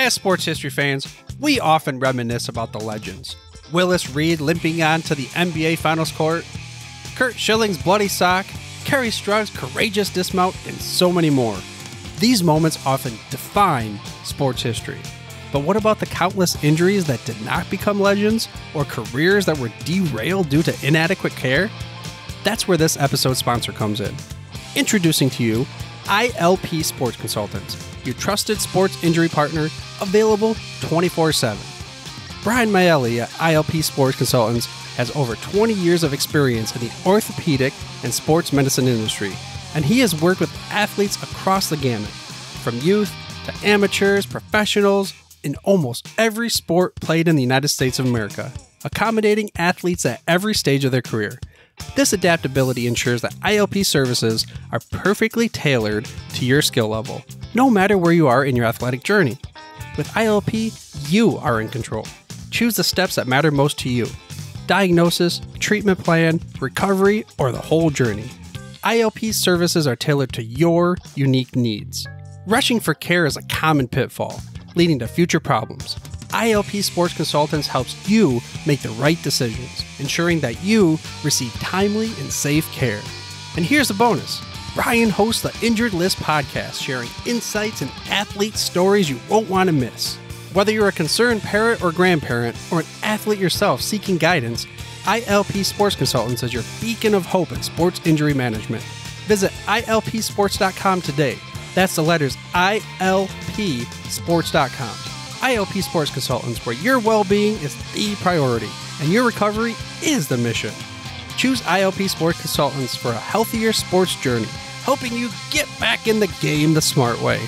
As sports history fans, we often reminisce about the legends. Willis Reed limping on to the NBA Finals court, Curt Schilling's bloody sock, Kerri Strug's courageous dismount, and so many more. These moments often define sports history. But what about the countless injuries that did not become legends or careers that were derailed due to inadequate care? That's where this episode sponsor comes in. Introducing to you ILP Sports Consultants, your trusted sports injury partner, available 24 7. Brian Maelli at ILP Sports Consultants has over 20 years of experience in the orthopedic and sports medicine industry, and he has worked with athletes across the gamut, from youth to amateurs, professionals, in almost every sport played in the United States of America, accommodating athletes at every stage of their career. This adaptability ensures that ILP services are perfectly tailored to your skill level, no matter where you are in your athletic journey. With ILP, you are in control. Choose the steps that matter most to you diagnosis, treatment plan, recovery, or the whole journey. ILP services are tailored to your unique needs. Rushing for care is a common pitfall, leading to future problems. ILP Sports Consultants helps you make the right decisions, ensuring that you receive timely and safe care. And here's a bonus Brian hosts the Injured List podcast, sharing insights and athlete stories you won't want to miss. Whether you're a concerned parent or grandparent, or an athlete yourself seeking guidance, ILP Sports Consultants is your beacon of hope in sports injury management. Visit ILPSports.com today. That's the letters ILPSports.com. ILP Sports Consultants, where your well being is the priority and your recovery is the mission. Choose ILP Sports Consultants for a healthier sports journey, helping you get back in the game the smart way.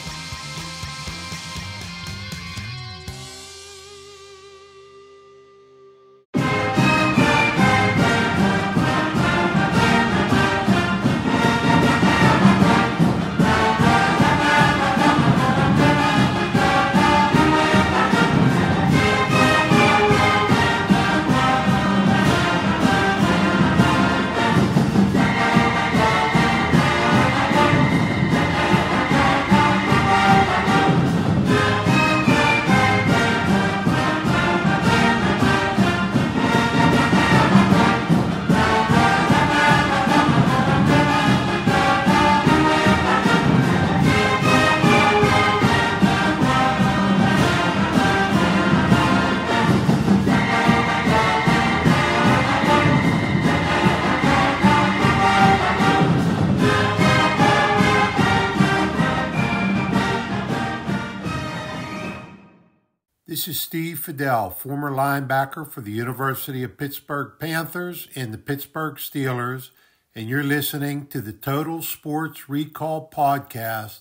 Former linebacker for the University of Pittsburgh Panthers and the Pittsburgh Steelers, and you're listening to the Total Sports Recall Podcast,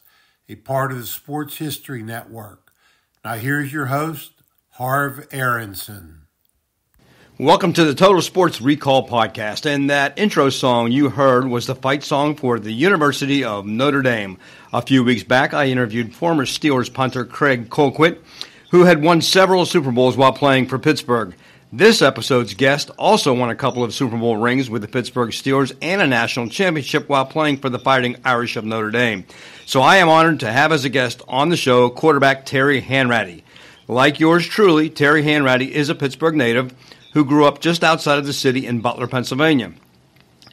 a part of the Sports History Network. Now, here's your host, Harv Aronson. Welcome to the Total Sports Recall Podcast. And that intro song you heard was the fight song for the University of Notre Dame. A few weeks back, I interviewed former Steelers punter Craig Colquitt who had won several Super Bowls while playing for Pittsburgh. This episode's guest also won a couple of Super Bowl rings with the Pittsburgh Steelers and a national championship while playing for the Fighting Irish of Notre Dame. So I am honored to have as a guest on the show quarterback Terry Hanratty. Like yours truly, Terry Hanratty is a Pittsburgh native who grew up just outside of the city in Butler, Pennsylvania.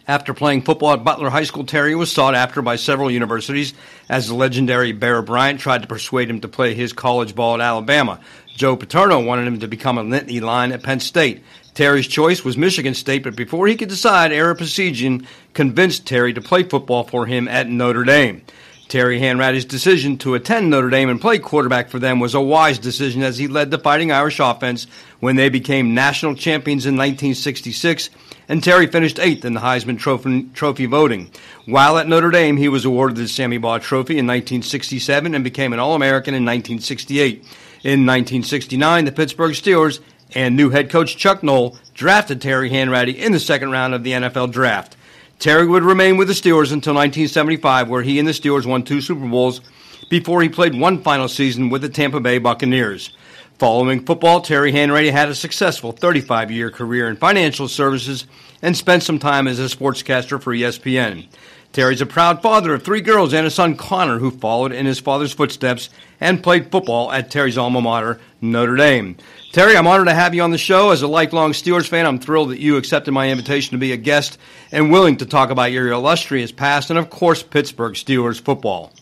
After playing football at Butler High School, Terry was sought after by several universities as the legendary Bear Bryant tried to persuade him to play his college ball at Alabama. Joe Paterno wanted him to become a Nittany Lion at Penn State. Terry's choice was Michigan State, but before he could decide, Ara Parseghian convinced Terry to play football for him at Notre Dame. Terry Hanratty's decision to attend Notre Dame and play quarterback for them was a wise decision as he led the Fighting Irish offense when they became national champions in 1966 and Terry finished eighth in the Heisman Trophy, trophy voting. While at Notre Dame, he was awarded the Sammy Baugh Trophy in 1967 and became an All American in 1968. In 1969, the Pittsburgh Steelers and new head coach Chuck Noll drafted Terry Hanratty in the second round of the NFL draft. Terry would remain with the Steelers until 1975, where he and the Steelers won two Super Bowls before he played one final season with the Tampa Bay Buccaneers. Following football, Terry Hanratty had a successful 35 year career in financial services and spent some time as a sportscaster for ESPN. Terry's a proud father of three girls and a son, Connor, who followed in his father's footsteps and played football at Terry's alma mater, Notre Dame. Terry, I'm honored to have you on the show. As a lifelong Steelers fan, I'm thrilled that you accepted my invitation to be a guest and willing to talk about your illustrious past and, of course, Pittsburgh Steelers football.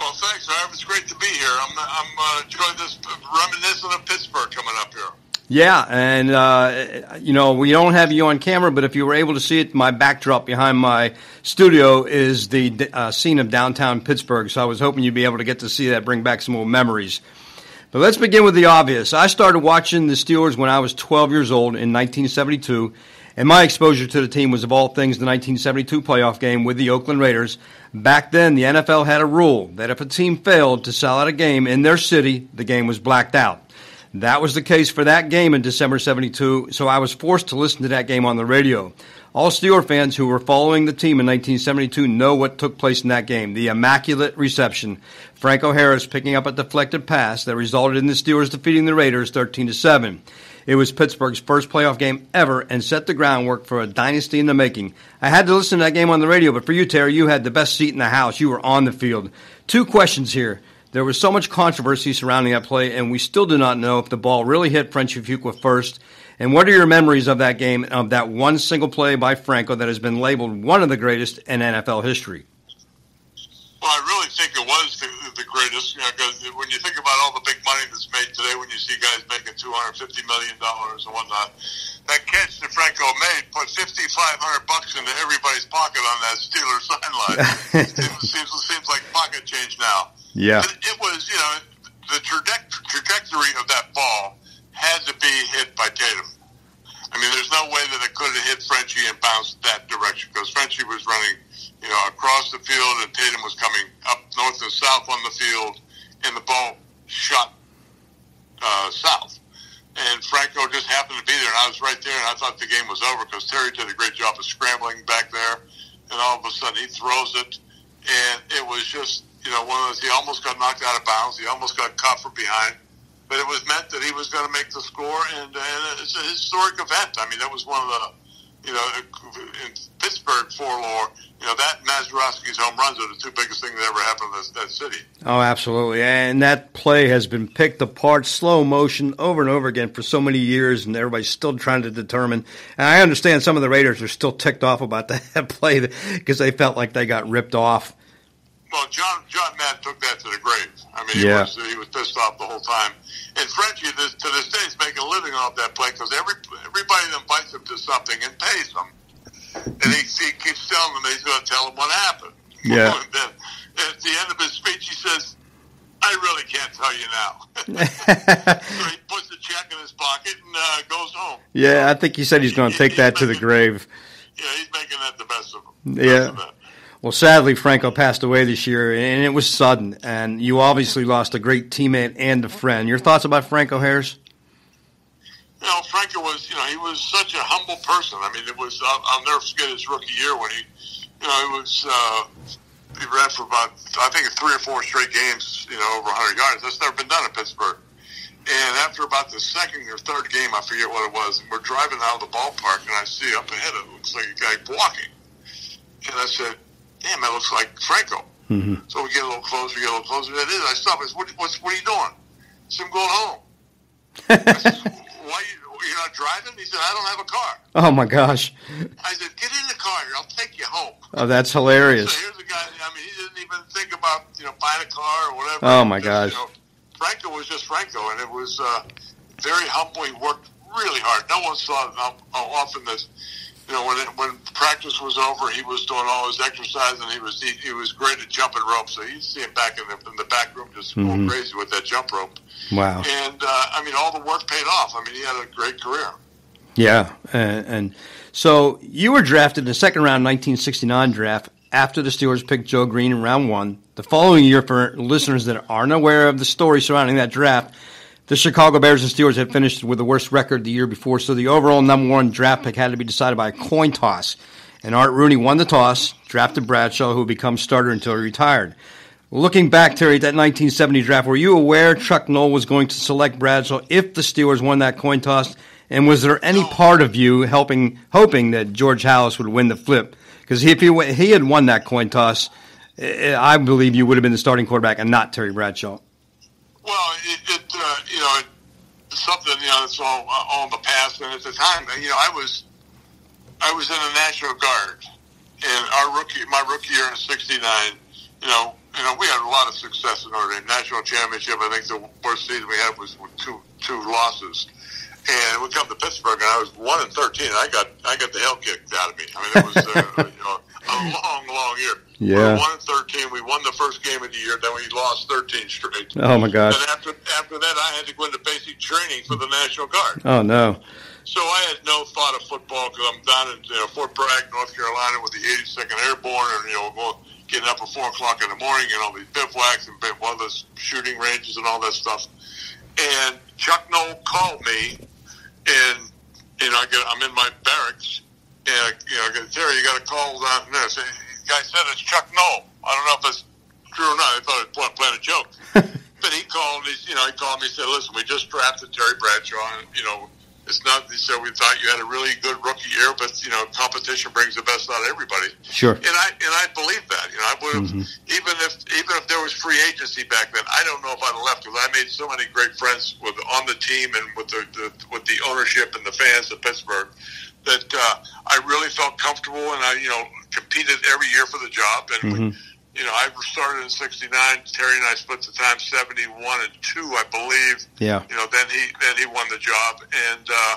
Well, thanks, Harv. It's great to be here. I'm, I'm uh, enjoying this reminiscent of Pittsburgh coming up here. Yeah, and uh, you know we don't have you on camera, but if you were able to see it, my backdrop behind my studio is the uh, scene of downtown Pittsburgh. So I was hoping you'd be able to get to see that, bring back some old memories. Let's begin with the obvious. I started watching the Steelers when I was 12 years old in 1972, and my exposure to the team was, of all things, the 1972 playoff game with the Oakland Raiders. Back then, the NFL had a rule that if a team failed to sell out a game in their city, the game was blacked out. That was the case for that game in December 72, so I was forced to listen to that game on the radio. All Steeler fans who were following the team in 1972 know what took place in that game. The immaculate reception. Franco Harris picking up a deflected pass that resulted in the Steelers defeating the Raiders 13 to 7. It was Pittsburgh's first playoff game ever and set the groundwork for a dynasty in the making. I had to listen to that game on the radio, but for you, Terry, you had the best seat in the house. You were on the field. Two questions here. There was so much controversy surrounding that play, and we still do not know if the ball really hit French Fuqua first. And what are your memories of that game, of that one single play by Franco that has been labeled one of the greatest in NFL history? Well, I really think it was the, the greatest, you know, because when you think about all the big money that's made today, when you see guys making $250 million and whatnot, that catch that Franco made put 5500 bucks into everybody's pocket on that Steelers sideline. it seems, seems like pocket change now. Yeah. But it was, you know, the traje- trajectory of that ball had to be hit by Tatum. I mean, there's no way that it could have hit Frenchy and bounced that direction because Frenchy was running, you know, across the field and Tatum was coming up north and south on the field, and the ball shot uh, south. And Franco just happened to be there, and I was right there, and I thought the game was over because Terry did a great job of scrambling back there, and all of a sudden he throws it, and it was just you know, one of those, he almost got knocked out of bounds. He almost got caught from behind. But it was meant that he was going to make the score, and, and it's a historic event. I mean, that was one of the, you know, in Pittsburgh for lore, you know, that Mazeroski's home runs are the two biggest things that ever happened in that, that city. Oh, absolutely. And that play has been picked apart, slow motion, over and over again for so many years, and everybody's still trying to determine. And I understand some of the Raiders are still ticked off about that play because they felt like they got ripped off well, John John Madden took that to the grave. I mean, yeah. he, was, he was pissed off the whole time. And Frenchy, this, to this day, is making a living off that play because every everybody invites him to something and pays him, and he, he keeps telling them he's going to tell them what happened. Yeah. and then at the end of his speech, he says, "I really can't tell you now." so he puts the check in his pocket and uh, goes home. Yeah, I think he said he's going to take that making, to the grave. Yeah, he's making that the best of him. Yeah. Well, sadly, Franco passed away this year, and it was sudden. And you obviously lost a great teammate and a friend. Your thoughts about Franco Harris? You know, Franco was, you know, he was such a humble person. I mean, it was, I'll, I'll never forget his rookie year when he, you know, it was, uh, he ran for about, I think, three or four straight games, you know, over 100 yards. That's never been done in Pittsburgh. And after about the second or third game, I forget what it was, we're driving out of the ballpark, and I see up ahead, it looks like a guy walking. And I said, damn, that looks like Franco. Mm-hmm. So we get a little closer, we get a little closer. That is. I stop. I said, what, what's, what are you doing? I said, I'm going home. I said, why you, you're not driving? He said, I don't have a car. Oh, my gosh. I said, get in the car. I'll take you home. Oh, that's hilarious. So here's a guy, I mean, he didn't even think about, you know, buying a car or whatever. Oh, my just, gosh. You know, Franco was just Franco, and it was uh, very humble. He worked really hard. No one saw how, how often this you know, when it, when practice was over, he was doing all his exercise, and he was he, he was great at jumping rope. So you see him back in the in the back room just mm-hmm. going crazy with that jump rope. Wow! And uh, I mean, all the work paid off. I mean, he had a great career. Yeah, and, and so you were drafted in the second round, 1969 draft after the Steelers picked Joe Greene in round one. The following year, for listeners that aren't aware of the story surrounding that draft, the Chicago Bears and Steelers had finished with the worst record the year before, so the overall number one draft pick had to be decided by a coin toss. And Art Rooney won the toss, drafted Bradshaw, who would become starter until he retired. Looking back, Terry, at that 1970 draft, were you aware Chuck Noll was going to select Bradshaw if the Steelers won that coin toss? And was there any part of you helping, hoping that George Halas would win the flip? Because if he, he had won that coin toss, eh, eh, I believe you would have been the starting quarterback and not Terry Bradshaw. Well, it, it uh, you know, it's something you know that's all all in the past, and at the time, you know, I was I was in the National Guard, and our rookie, my rookie year in '69, you know, you know, we had a lot of success in Notre Dame. National championship. I think the worst season we had was with two two losses. And we come to Pittsburgh, and I was one and thirteen. And I got I got the hell kicked out of me. I mean, it was uh, you know a long, long year. Yeah. We and thirteen. We won the first game of the year. Then we lost thirteen straight. Oh my gosh. And after after that, I had to go into basic training for the National Guard. Oh no. So I had no thought of football because I'm down in you know, Fort Bragg, North Carolina, with the 82nd Airborne, and you know, going, getting up at four o'clock in the morning, and all these bivouacs and one of the shooting ranges and all that stuff. And Chuck Noll called me, and you know, I get, I'm in my barracks, and I, you know, I go, Terry, you got to call down this. And the guy said it's Chuck Noll. I don't know if it's true or not. I thought he was playing a joke. but he called me, you know, he called me and said, listen, we just drafted Terry Bradshaw, and, you know, it's not. He said we thought you had a really good rookie year, but you know competition brings the best out of everybody. Sure. And I and I believe that. You know, I would have Mhm. even if even if there was free agency back then. I don't know if I'd have left because I made so many great friends with on the team and with the, the with the ownership and the fans of Pittsburgh that uh, I really felt comfortable and I you know competed every year for the job and. we Mhm. you know, I started in '69. Terry and I split the time 71 and two, I believe Yeah. you know, then he then he won the job, and uh,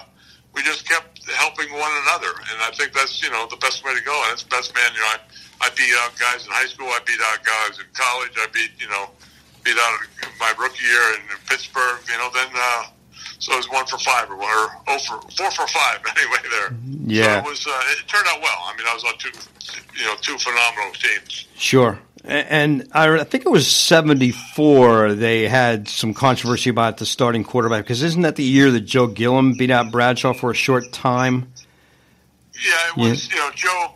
we just kept helping one another, and I think that's you know the best way to go. And it's best man. You know, I, I beat out guys in high school, I beat out guys in college, I beat you know beat out my rookie year in, in Pittsburgh. You know, then uh, so it was one for five or or oh for four for five anyway there. Yeah. so it was uh, it turned out well. I mean, I was on two you know two phenomenal teams. Sure. And I I think it was 74, they had some controversy about the starting quarterback, because isn't that the year that Joe Gilliam beat out Bradshaw for a short time? Yeah, it was. You know, Joe.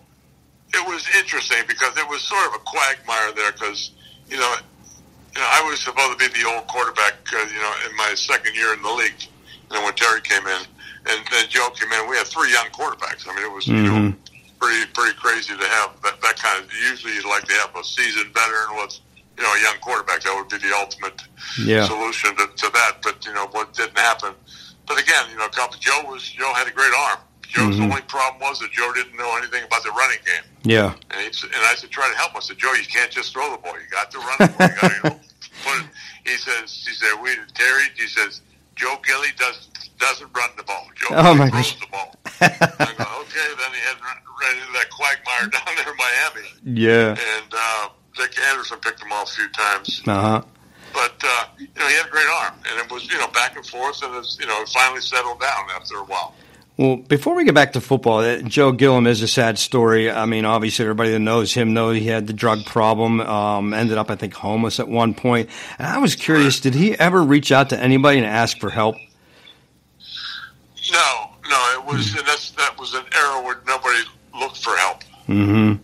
It was interesting because it was sort of a quagmire there because you know, you know, I was supposed to be the old quarterback. Uh, you know, in my second year in the league, know, when Terry came in, and then Joe came in, we had three young quarterbacks. I mean, it was you know Mhm. pretty pretty crazy to have that that kind of. Usually, you'd like to have a seasoned veteran with you know a young quarterback. That would be the ultimate Yeah. solution to, to that. But you know what didn't happen. But again, you know, Joe was Joe had a great arm. Joe's Mhm. only problem was that Joe didn't know anything about the running game. Yeah. And, he, and I said, try to help him. I said, Joe, you can't just throw the ball. You got to run the ball. You got to you know, put it. He says, he said, we, Terry, he says, Joe Gilly does, doesn't run the ball. Joe Oh, Gilly my throws gosh. the ball. I go, okay. Then he had run, ran into that quagmire down there in Miami. Yeah. And uh, Dick Anderson picked him off a few times. Uh huh. But, uh, you know, he had a great arm. And it was, you know, back and forth. And, it's, you know, it finally settled down after a while. Well, before we get back to football, uh, Joe Gilliam is a sad story. I mean, obviously, everybody that knows him knows he had the drug problem. Um, ended up, I think, homeless at one point. And I was curious, did he ever reach out to anybody and ask for help? No, no, it was, and that's, that was an era where nobody looked for help. Mm-hmm. and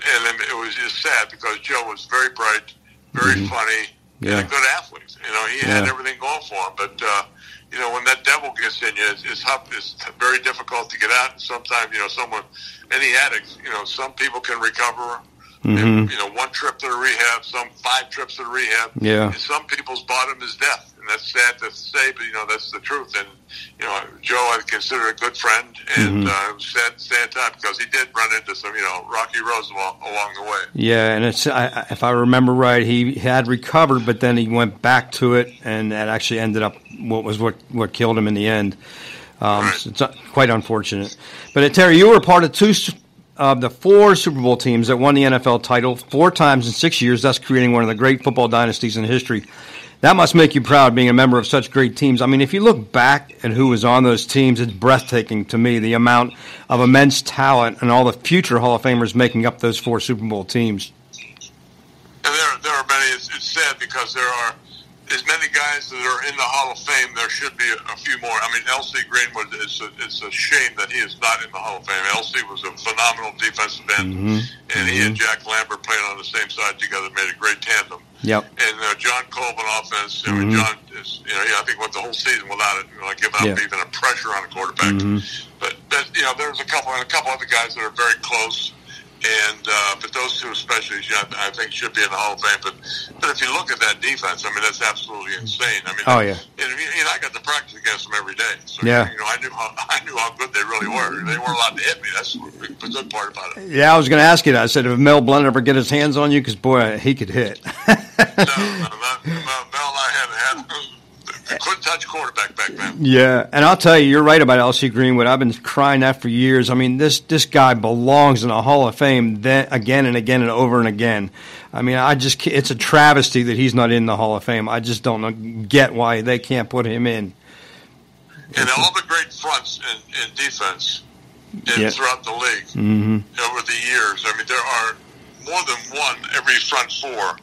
it was just sad because Joe was very bright, very funny, Yeah. and a good athlete. You know, he had everything going for him. But uh, you know, when that devil gets in you, it's, it's, it's very difficult to get out. And sometimes, you know, someone, any addict, you know, some people can recover. Mhm. And, you know, one trip to the rehab, some five trips to the rehab. Yeah. And some people's bottom is death, and that's sad to say, but you know that's the truth. And you know, Joe I consider a good friend, and Mhm. uh, sad, sad time because he did run into some, you know, rocky roads along, along the way. Yeah, and it's I, I- if I remember right, he had recovered, but then he went back to it, and that actually ended up what was what what killed him in the end. Um, Right. so it's uh, quite unfortunate. But uh, Terry, you were part of two of the four Super Bowl teams that won the NFL title four times in six years, thus creating one of the great football dynasties in history. That must make you proud being a member of such great teams. I mean, if you look back at who was on those teams, it's breathtaking to me the amount of immense talent and all the future Hall of Famers making up those four Super Bowl teams. And there, there are many. It's, it's sad because there are as many guys that are in the Hall of Fame. There should be a, a few more. I mean, L.C. Greenwood. It's a, it's a shame that he is not in the Hall of Fame. L.C. was a phenomenal defensive end, Mhm. and he and Jack Lambert playing on the same side together made a great tandem. Yep. And uh, John Colvin offense. I mean, Mhm. John is. You know, I think went the whole season without it. You know, giving up Yeah. even a pressure on a quarterback. Mhm. But, but you know, there's a couple and a couple other guys that are very close. And uh, but those two especially, I think should be in the Hall of Fame. But but if you look at that defense, I mean that's absolutely insane. I mean, oh yeah, and, and I got to practice against them every day. So yeah, you know, I knew how I knew how good they really were. They weren't allowed to hit me. That's the good part about it. Yeah, I was going to ask you that. I said, if Mel Blount ever get his hands on you, because boy, he could hit. no, no, not, Mel and I had had couldn't touch quarterback back then. Yeah, and I'll tell you, you're right about LC Greenwood. I've been crying that for years. I mean, this this guy belongs in the Hall of Fame then again and again and over and again. I mean, I just it's a travesty that he's not in the Hall of Fame. I just don't get why they can't put him in. And all the great fronts in, in defense Yeah. throughout the league hmm over the years. I mean, there are more than one every front four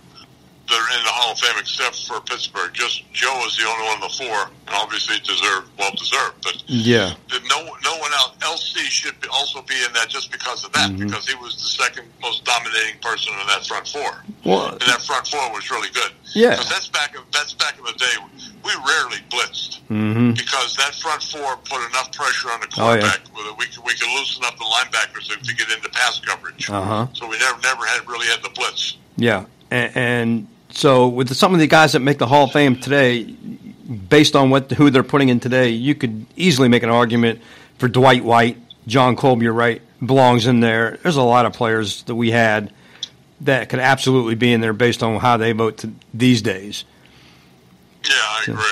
that are in the Hall of Fame, except for Pittsburgh. Just Joe is the only one of the four, and obviously deserved, well deserved. But Yeah, no, no one else. LC should be, also be in that just because of that, Mm-hmm. because he was the second most dominating person in that front four. Well- and that front four was really good. Yeah. because that's back. That's back in the day. We rarely blitzed hmm because that front four put enough pressure on the Oh, yeah. quarterback where we could, we could loosen up the linebackers to, to get into pass coverage. Uh-huh. So we never never had really had the blitz. yeah, and, and so with some of the guys that make the Hall of Fame today, based on what who they're putting in today, you could easily make an argument for Dwight White, John Colby. You're right, belongs in there. There's a lot of players that we had that could absolutely be in there based on how they vote to, these days. Yeah, I agree.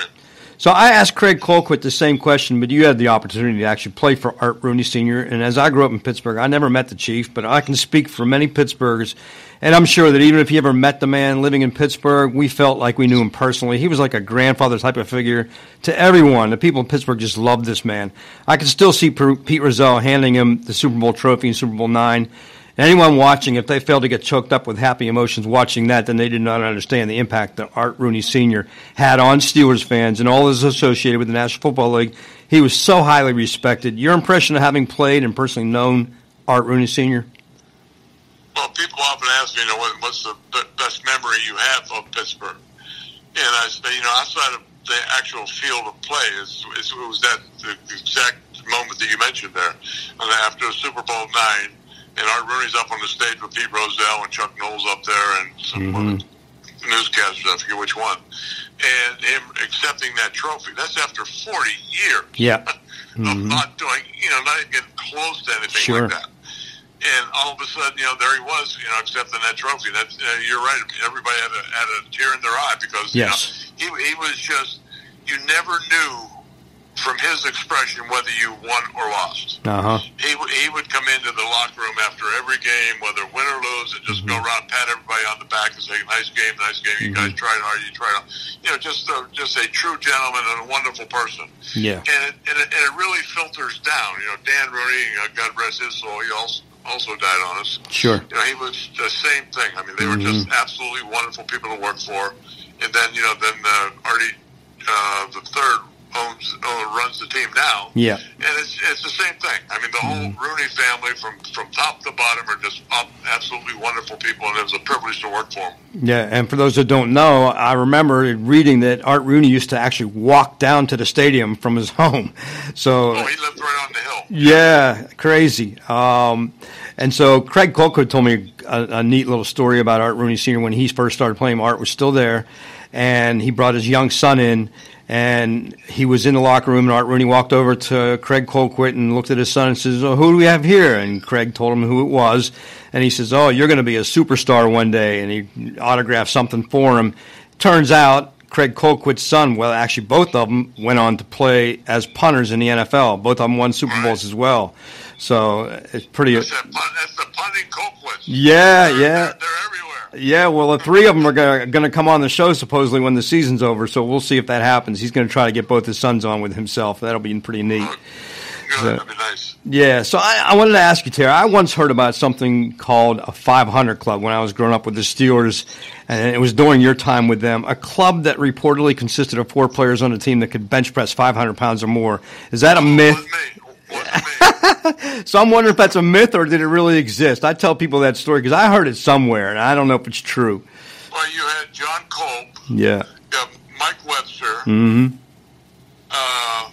So I asked Craig Colquitt the same question, but you had the opportunity to actually play for Art Rooney Sr. And as I grew up in Pittsburgh, I never met the chief, but I can speak for many Pittsburghers. And I'm sure that even if you ever met the man living in Pittsburgh, we felt like we knew him personally. He was like a grandfather type of figure to everyone. The people in Pittsburgh just loved this man. I can still see Pete Rozelle handing him the Super Bowl trophy in Super Bowl nine. And anyone watching, if they fail to get choked up with happy emotions watching that, then they did not understand the impact that Art Rooney Sr. had on Steelers fans and all those associated with the National Football League. He was so highly respected. Your impression of having played and personally known Art Rooney Sr.? Well, people often ask me, you know, what, what's the be- best memory you have of Pittsburgh? And I say, you know, outside of the actual field of play, is, is it was that the, exact moment that you mentioned there, and after Super Bowl nine, and Art Rooney's up on the stage with Pete Rozelle and Chuck Noll's up there, and some mm-hmm. other newscasters, I forget which one, and him accepting that trophy. That's after forty years Yeah. of mm-hmm. not doing, you know, not even getting close to anything Sure. like that. And all of a sudden, you know, there he was, you know, accepting that trophy. That's uh, you're right. Everybody had a, had a tear in their eye because Yes. you know, he he was just you never knew from his expression whether you won or lost. Uh huh. He w- he would come into the locker room after every game, whether win or lose, and just go Mm-hmm. around, pat everybody on the back, and say, "Nice game, nice game. You guys tried hard. You tried hard." You know, just a, just a true gentleman and a wonderful person Yeah. and it, and it, and it really filters down. You know, Dan Rooney, uh, God rest his soul, he also also died on us. Sure. You know, he was the same thing. I mean, they were just Mm-hmm. absolutely wonderful people to work for. And then, you know, then uh, Artie, uh, the third, owns uh, runs the team now. Yeah. And it's it's the same thing. I mean, the whole Mm-hmm. Rooney family, from from top to bottom, are just up, absolutely wonderful people, and it was a privilege to work for them. Yeah, and for those that don't know, I remember reading that Art Rooney used to actually walk down to the stadium from his home. So Oh, he lived right on the hill. Yeah, crazy. Um, and so Craig Colquitt told me a, a neat little story about Art Rooney Sr. when he first started playing. Art was still there, and he brought his young son in, and he was in the locker room. And Art Rooney walked over to Craig Colquitt and looked at his son and says, oh, "Who do we have here?" And Craig told him who it was, and he says, "Oh, you're going to be a superstar one day." And he autographed something for him. Turns out. Craig Colquitt's son, well, actually, both of them went on to play as punters in the NFL. Both of them won Super Bowls as well. So it's pretty. That's, that, pun- that's the punting Colquitts. Yeah, yeah. They're, they're everywhere. Yeah, well, the three of them are going to come on the show supposedly when the season's over. So we'll see if that happens. He's going to try to get both his sons on with himself. That'll be pretty neat. Nice. Yeah, so I, I wanted to ask you, Terry. I once heard about something called a 500 Club when I was growing up with the Steelers, and it was during your time with them. A club that reportedly consisted of four players on a team that could bench press 500 pounds or more. Is that a myth? Wasn't me. Wasn't me. So I'm wondering if that's a myth or did it really exist? I tell people that story because I heard it somewhere, and I don't know if it's true. well, you had Jon Kolb, Yeah. uh, Mike Webster. Mm-hmm. Uh,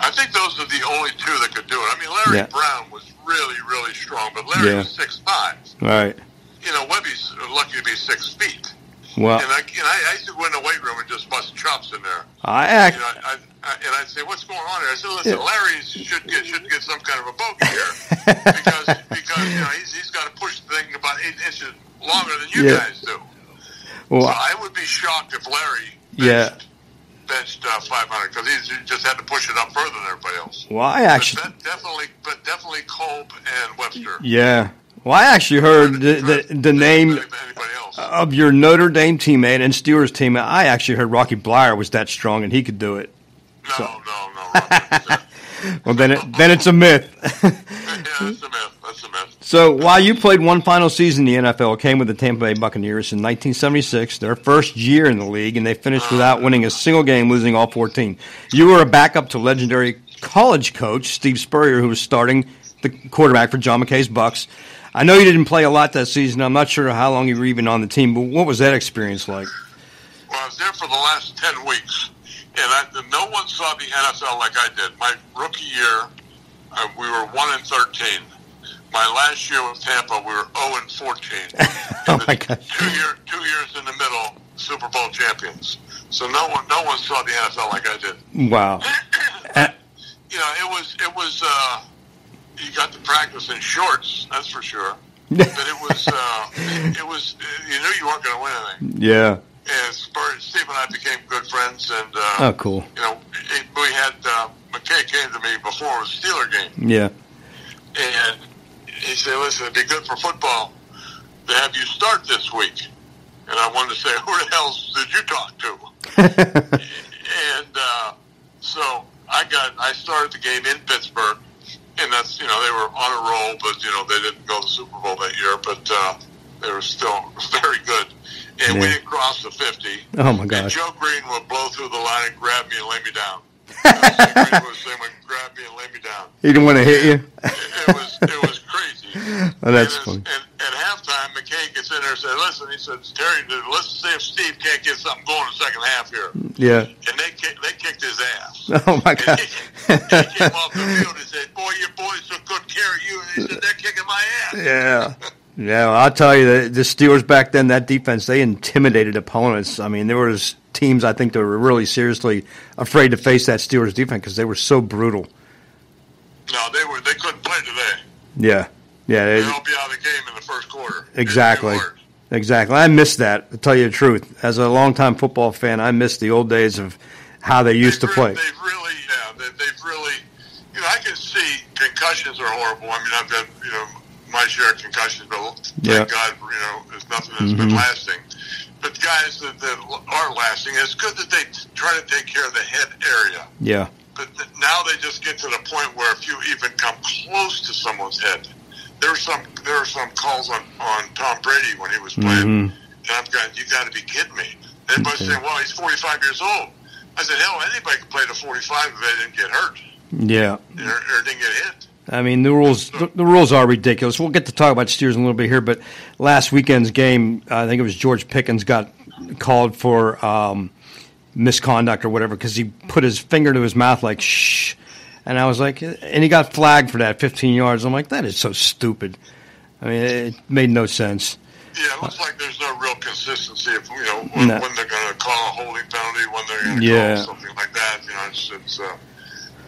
I think those are the only two that could do it. I mean, Larry Yeah. Brown was really, really strong, but Larry Yeah. was six five. Right. You know, Webby's lucky to be six feet. Well, And I, and I, I used to go in the weight room and just bust chops in there. I You act. know, I, I, and I'd say, "What's going on here?" I said, "Listen, Larry should get should get some kind of a bogey here because because you know he's he's got to push the thing about eight inches longer than you Yeah. guys do." So Well, I would be shocked if Larry Yeah. benched, benched uh, 500 because he just had to push it up further than everybody else. well, I actually. that definitely, but definitely Kolb and Webster. Yeah. Well, I actually heard the the, the name of your Notre Dame teammate and Steelers teammate. I actually heard Rocky Bleier was that strong and he could do it. No, no, no. Well, then it, then it's a myth. yeah, that's a myth. That's a myth. So while you played one final season in the NFL, came with the Tampa Bay Buccaneers in 1976, their first year in the league, and they finished without uh, winning a single game, losing all 14. You were a backup to legendary college coach Steve Spurrier, who was starting the quarterback for John McKay's Bucks. I know you didn't play a lot that season. I'm not sure how long you were even on the team, but what was that experience like? Well, I was there for the last 10 weeks, and I, no one saw the NFL like I did. My rookie year, uh, we were 1 and 13. My last year with Tampa, we were 0 and 14. Oh, my God. Two, year, two years in the middle, Super Bowl champions. So no one, no one saw the NFL like I did. Wow. Uh, You know, it was, it was. Uh, you got to practice in shorts, that's for sure. But it was, uh, it was. You knew you weren't going to win anything. yeah. And Steve and I became good friends, and uh, Oh, cool. you know, it, we had uh, McKay came to me before it was a Steeler game, Yeah. and he said, "Listen, it'd be good for football to have you start this week." And I wanted to say, "Who the hell did you talk to?" and uh, so I got I started the game in Pittsburgh, that's you know they were on a roll, but you know they didn't go to the Super Bowl that year, but uh, they were still very good. And we didn't cross the fifty. Oh, my And gosh. Joe Greene would blow through the line and grab me and lay me down. Greene would say, "Would grab me and lay me down." He didn't want to hit you? It, it was it was crazy. Oh, that's and, funny. And at halftime, McKay gets in there and says, "Listen," he says, "Terry, let's see if Steve can't get something going in the second half here." Yeah. And they they kicked his ass. Oh, my And God. he, he came off the field and said, "Boy, your boys took good care of you." And he said, "They're kicking my ass." Yeah. Yeah, I'll tell you, the, the Steelers back then, that defense, they intimidated opponents. I mean, there was teams I think that were really seriously afraid to face that Steelers defense because they were so brutal. No, they were they couldn't play today. Yeah, yeah, they- They'll be out of the game in the first quarter. exactly, exactly. I miss that. To tell you the truth, as a longtime football fan, I miss the old days of how they used to They've play. They've really, yeah, they, they've really, you know, I can see concussions are horrible. I mean, I've had, you know, my share of concussions, but thank Yeah. God, you know, there's nothing that's been mm-hmm. lasting. But guys that, that are lasting, it's good that they try to take care of the head area. Yeah, But now they just get to the point where if you even come close to someone's head, there were some there were some calls on on Tom Brady when he was playing, Mhm. and I'm going, you got to be kidding me. Everybody's saying, well, he's 45 years old. I said, hell, anybody can play to 45 if they didn't get hurt yeah. or, or didn't get hit. I mean, the rules the, the rules are ridiculous. We'll get to talk about Steers in a little bit here, but last weekend's game, I think it was George Pickens got called for um, misconduct or whatever because he put his finger to his mouth like shh, and I was like, and he got flagged for that, 15 yards. I'm like, that is so stupid. I mean, it made no sense. Yeah, it looks like there's no real consistency of you know when, No. when they're going to call a holding penalty, when they're going to Yeah. call something like that. You know, it's, it's uh,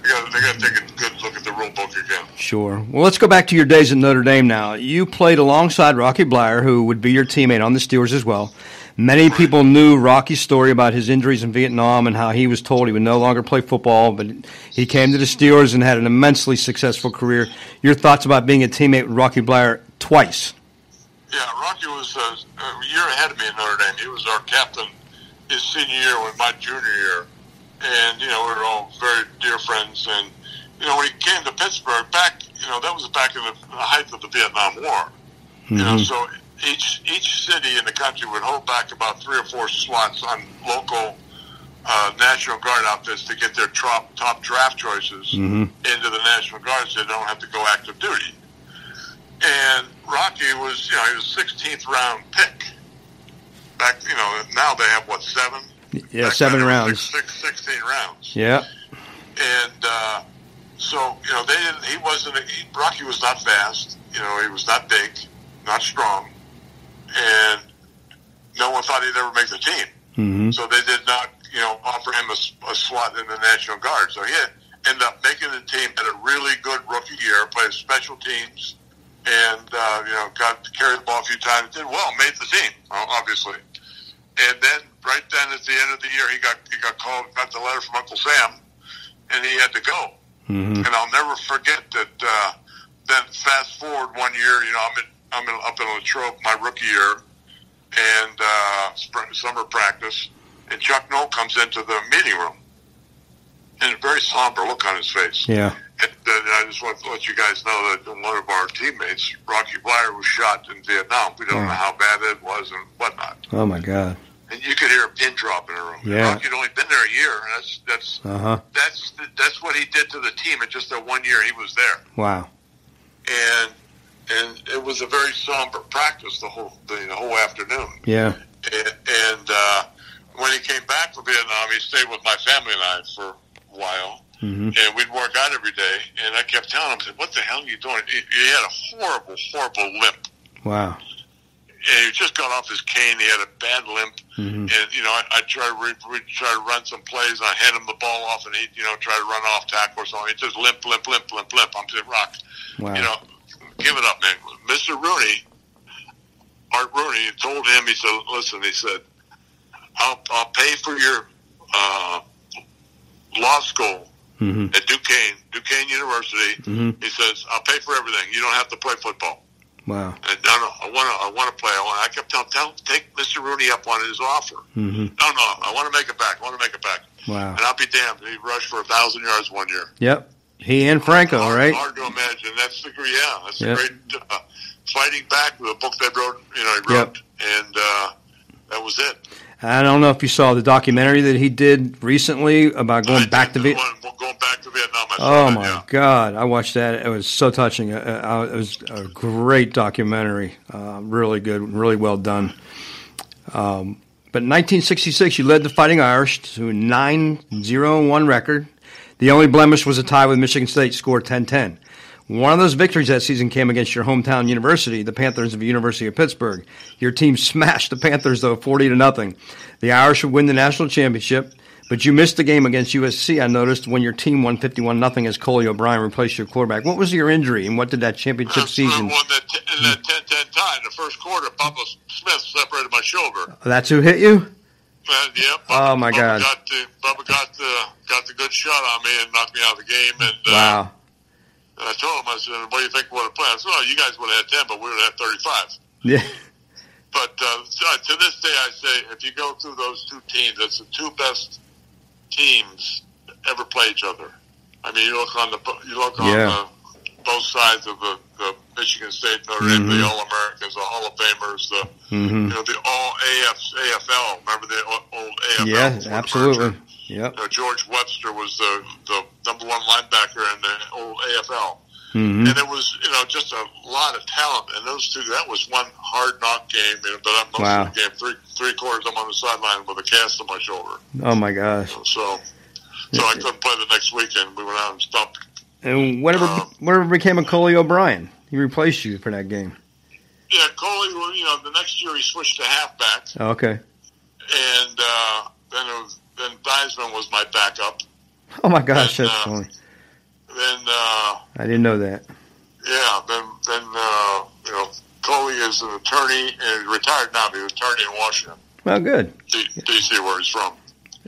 they got they got to take a good look at the rule book again. Sure. Well, let's go back to your days at Notre Dame now. You played alongside Rocky Bleier, who would be your teammate on the Steelers as well. Many people knew Rocky's story about his injuries in Vietnam and how he was told he would no longer play football, but he came to the Steelers and had an immensely successful career. Your thoughts about being a teammate with Rocky Bleier twice? Yeah, Rocky was uh, a year ahead of me at Notre Dame. He was our captain his senior year with my junior year, and you know we were all very dear friends. And you know when he came to Pittsburgh, back you know that was back in the, the height of the Vietnam War. You know, so each each city in the country would hold back about three or four slots on local uh, National Guard outfits to get their top top draft choices into the National Guard, so they don't have to go active duty. And Rocky was, you know, he was 16th round pick. Back, you know, now they have what seven? Yeah, Back seven then it was rounds. Six, six, 16 rounds. Yeah. And uh, so you know they didn't. He wasn't. He, Rocky was not fast. You know, he was not big, not strong, and no one thought he'd ever make the team. Mm-hmm. So they did not, you know, offer him a, a slot in the National Guard. So he ended up making the team. Had a really good rookie year. Played special teams, and uh, you know, got to carry the ball a few times. Did well. Made the team, obviously. And then right then at the end of the year, he got he got called, got the letter from Uncle Sam, and he had to go. Mm-hmm. And I'll never forget that. Uh, then fast forward one year, you know, I'm in, I'm in, up in Latrobe my rookie year, and uh, spring, summer practice, and Chuck Noll comes into the meeting room, and a very somber look on his face. Yeah. And uh, I just want to let you guys know that one of our teammates, Rocky Bleier, was shot in Vietnam. We don't Oh. know how bad it was and whatnot. Oh my God. And you could hear a pin drop in the room. Yeah. Rocky'd only been there a year. and That's that's Uh huh. that's that's what he did to the team in just that one year he was there Wow. and and it was a very somber practice the whole the, the whole afternoon. Yeah. And, and uh, when he came back from Vietnam, he stayed with my family and I for a while, Mm-hmm. and we'd work out every day. And I kept telling him, I said, "What the hell are you doing?" He, he had a horrible, horrible limp. Wow. And he just got off his cane. He had a bad limp, Mm-hmm. and you know, I, I try to re, we try to run some plays. And I hand him the ball off, and he, you know, try to run off tackle or something. He just limp, limp, limp, limp, limp. I'm saying, Rock, Wow. you know, give it up, man. Mr. Rooney, Art Rooney, told him, he said, listen, he said, I'll, I'll pay for your uh, law school Mm-hmm. at Duquesne, Duquesne University. Mhm. He says, I'll pay for everything. You don't have to play football. Wow. And no, no, I want to, I want to play. I, wanna, I kept telling, tell, take Mr. Rooney up on his offer. Mm-hmm. No, no, I want to make it back. I want to make it back. Wow. And I'll be damned. He rushed for a thousand yards one year. Yep. He and Franco, hard, right? Hard to imagine. That's the yeah. That's the great uh, fighting back. with a book they wrote, you know, he wrote, and uh, that was it. I don't know if you saw the documentary that he did recently about going back to Vietnam. Going back to Vietnam. I Oh my yeah. God! I watched that. It was so touching. Uh, uh, it was a great documentary. Uh, really good. Really well done. Um, but in 1966, you led the Fighting Irish to a 9-0-1 record. The only blemish was a tie with Michigan State, scored 10-10. One of those victories that season came against your hometown university, the Panthers of the University of Pittsburgh. Your team smashed the Panthers though, 40 to nothing. The Irish would win the national championship. But you missed the game against USC, I noticed, when your team won 51 nothing as Coley O'Brien replaced your quarterback. What was your injury and what did that championship season? the one that t- in that 10-10 tie in the first quarter, Bubba Smith separated my shoulder. That's who hit you? Uh, Bubba, Oh, my Bubba God. Got the, Bubba got the got the good shot on me and knocked me out of the game. And uh, Wow. And I told him, I said, "What do you think we would have played?" I said, "Well, you guys would have had ten, but we would have had 35. Yeah. But uh, so- to this day, I say, if you go through those two teams, it's the two best teams ever play each other. I mean, you look on the you look on Yeah. the, both sides of the, the Michigan State, Notre Dame, Mhm. the All Americans, the Hall of Famers, the hmm you know the All AF, AFL. Remember the old AFL? Yeah, absolutely. Yep. You know, George Webster was the, the number one linebacker in the old AFL. hmm And it was, you know, just a lot of talent. And those two, that was one hard knock game. You know, but I'm most Wow. of the game, three three quarters, I'm on the sideline with a cast on my shoulder. Oh my gosh. So, so I couldn't play the next weekend. We went out and stumped. And whatever Uh, whatever became of Coley O'Brien? He replaced you for that game. Yeah, Coley. well, You know, the next year he switched to halfback, Okay. and uh, then it was, then Theismann was my backup. Oh my gosh, And, that's uh, funny. Then, uh, I didn't know that. yeah, then then uh, you know, Coley is an attorney and retired now. But he's an attorney in Washington, Well, good. D- D.C., where he's from.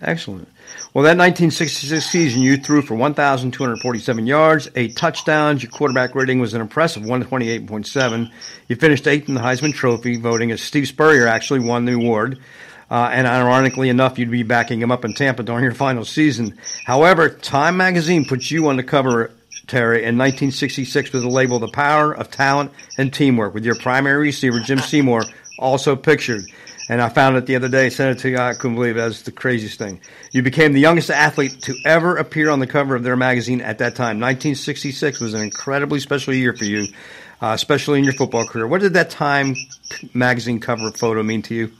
Excellent. Well, that 1966 season, you threw for 1,247 yards, eight touchdowns. Your quarterback rating was an impressive 128.7. You finished eighth in the Heisman Trophy voting as Steve Spurrier actually won the award. Uh, and ironically enough, you'd be backing him up in Tampa during your final season. However, Time Magazine puts you on the cover, Terry, in 1966 with the label "The Power of Talent and Teamwork," with your primary receiver Jim Seymour also pictured. And I found it the other day, sent it to you. I couldn't believe it. That's the craziest thing. You became the youngest athlete to ever appear on the cover of their magazine at that time. 1966 was an incredibly special year for you, uh, especially in your football career. What did that Time magazine cover photo mean to you?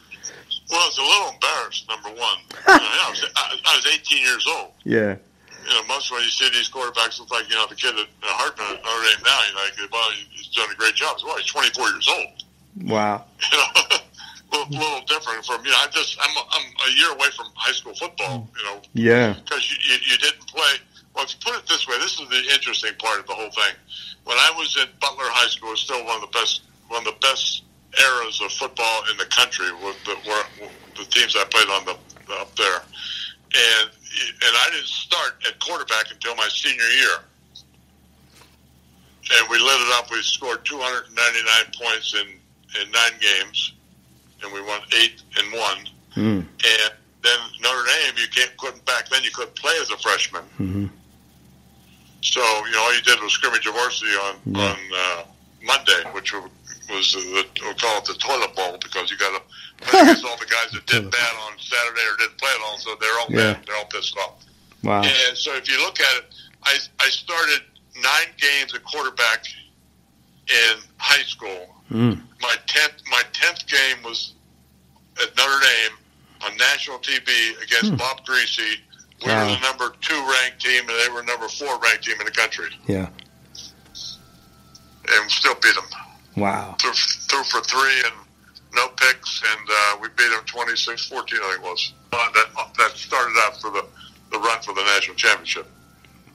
Well, I was a little embarrassed. Number one, You know, I, was, I, I was 18 years old. Yeah. You you know, most when you see these quarterbacks look like, you know, the kid at Hartman at Notre Dame now, you're like, well, he's done a great job. as Well, he's 24 years old. Wow. You know, little, little different from, you know, I'm just, I'm, I'm a year away from high school football, you know, Yeah. because you, you, you didn't play. Well, if you put it this way, this is the interesting part of the whole thing. When I was at Butler High School, it was still one of the best, one of the best eras of football in the country. With the, were, the teams I played on the up there, and and I didn't start at quarterback until my senior year. And we lit it up. We scored 299 points in in nine games, and we won eight and one. Mm. And then Notre Dame, you can't couldn't back then. You couldn't play as a freshman. hmm So you know all you did was scrimmage a varsity on Yeah. on uh, Monday, which was the we'll call it the toilet bowl because you got to play against all the guys that did bad on Saturday or didn't play at all. So they're all Yeah. mad. They're all pissed off. Wow. And so if you look at it, I I started nine games at quarterback in high school. Mm. My tenth my tenth game was at Notre Dame on national TV against Bob Griese. We Wow. were the number two ranked team, and they were number four ranked team in the country, Yeah. and still beat them. Wow. Threw, threw for three and no picks, and uh, we beat them 26-14, I think it was. Uh, that that started out for the the run for the national championship.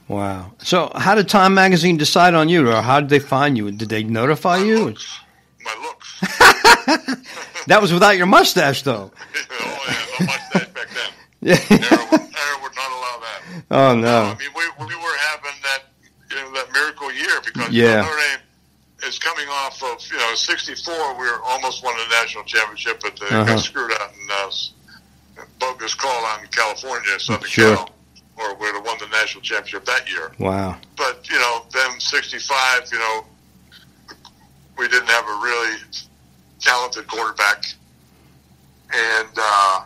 Wow. So, how did Time Magazine decide on you, or how did they find you? Did they notify My you? looks, my looks. That was without your mustache, though. oh yeah, no mustache back then. Yeah. Era would, Era would not allow that. oh I no. I mean, we, we were having that you know that miracle year because Yeah. you Notre Dame is coming off of you know '64. We were almost won the national championship, but they Uh-huh. got screwed out in uh, bogus call on California, Southern Sure. Cal, or we'd have won the national championship that year. Wow. But you know, then '65, you know, we didn't have a really talented quarterback, and uh,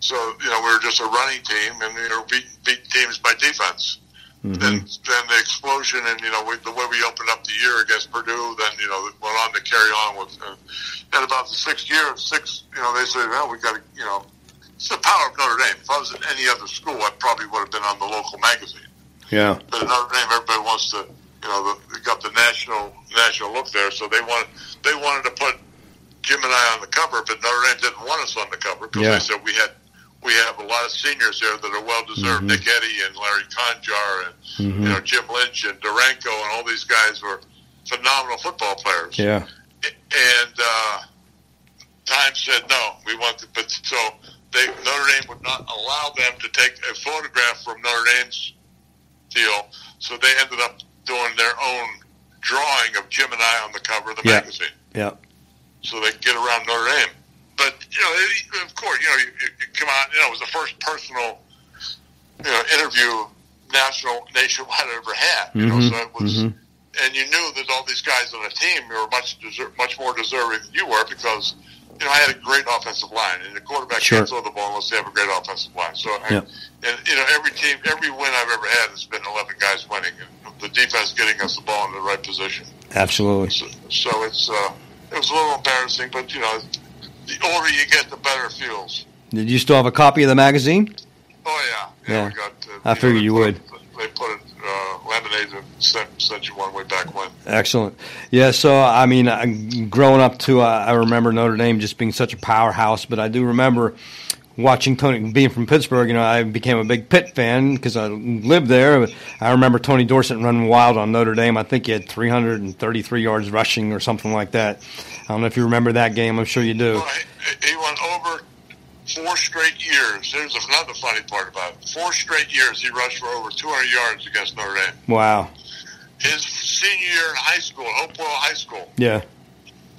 so you know we were just a running team, and you know beat beat teams by defense. hmm Then then the explosion, and you know we, the way we opened up the year against Purdue, then you know went on to carry on with. Uh, and about the sixth year, six, you know, they said, well, we got to, you know, it's the power of Notre Dame. If I was at any other school, I probably would have been on the local magazine Yeah. but at Notre Dame, everybody wants to, you know, the, they got the national national look there, so they wanted they wanted to put Jim and I on the cover, but Notre Dame didn't want us on the cover because Yeah. they said we had we have a lot of seniors there that are well deserved. Mhm. Nick Eddy and Larry Conjar and hmm you know Jim Lynch and Duranko and all these guys were phenomenal football players. Yeah. And uh, Time said no, we want to, but so they Notre Dame would not allow them to take a photograph from Notre Dame's deal, so they ended up doing their own drawing of Jim and I on the cover of the Yeah. magazine, Yeah. so they could get around Notre Dame. But you know, it, of course, you know, you, you come out. You know, it was the first personal, you know, interview national nationwide I ever had. You know, Mhm. so it was Mhm. and you knew that all these guys on the team were much deser- much more deserving than you were because you know I had a great offensive line, and the quarterback Sure. can't throw the ball unless they have a great offensive line. So, I, Yeah. and you know every team, every win I've ever had has been eleven guys winning, and the defense getting us the ball in the right position. Absolutely. So, so it's uh, it was a little embarrassing, but you know the older you get, the better it feels. Did you still have a copy of the magazine? Oh yeah, yeah. Yeah. We got. Uh, I figured they you put would. They put it uh, laminated and sent, sent you one way back when. Excellent. Yeah. So, I mean, I, growing up too, I, I remember Notre Dame just being such a powerhouse. But I do remember watching Tony, being from Pittsburgh. You know, I became a big Pitt fan because I lived there. I remember Tony Dorsett running wild on Notre Dame. I think he had 333 yards rushing or something like that. I don't know if you remember that game. I'm sure you do. Well, he, he went over four straight years. There's another funny part about it. Four straight years he rushed for over 200 yards against Notre Dame. Wow. His senior year in high school, Hopewell High School, Yeah.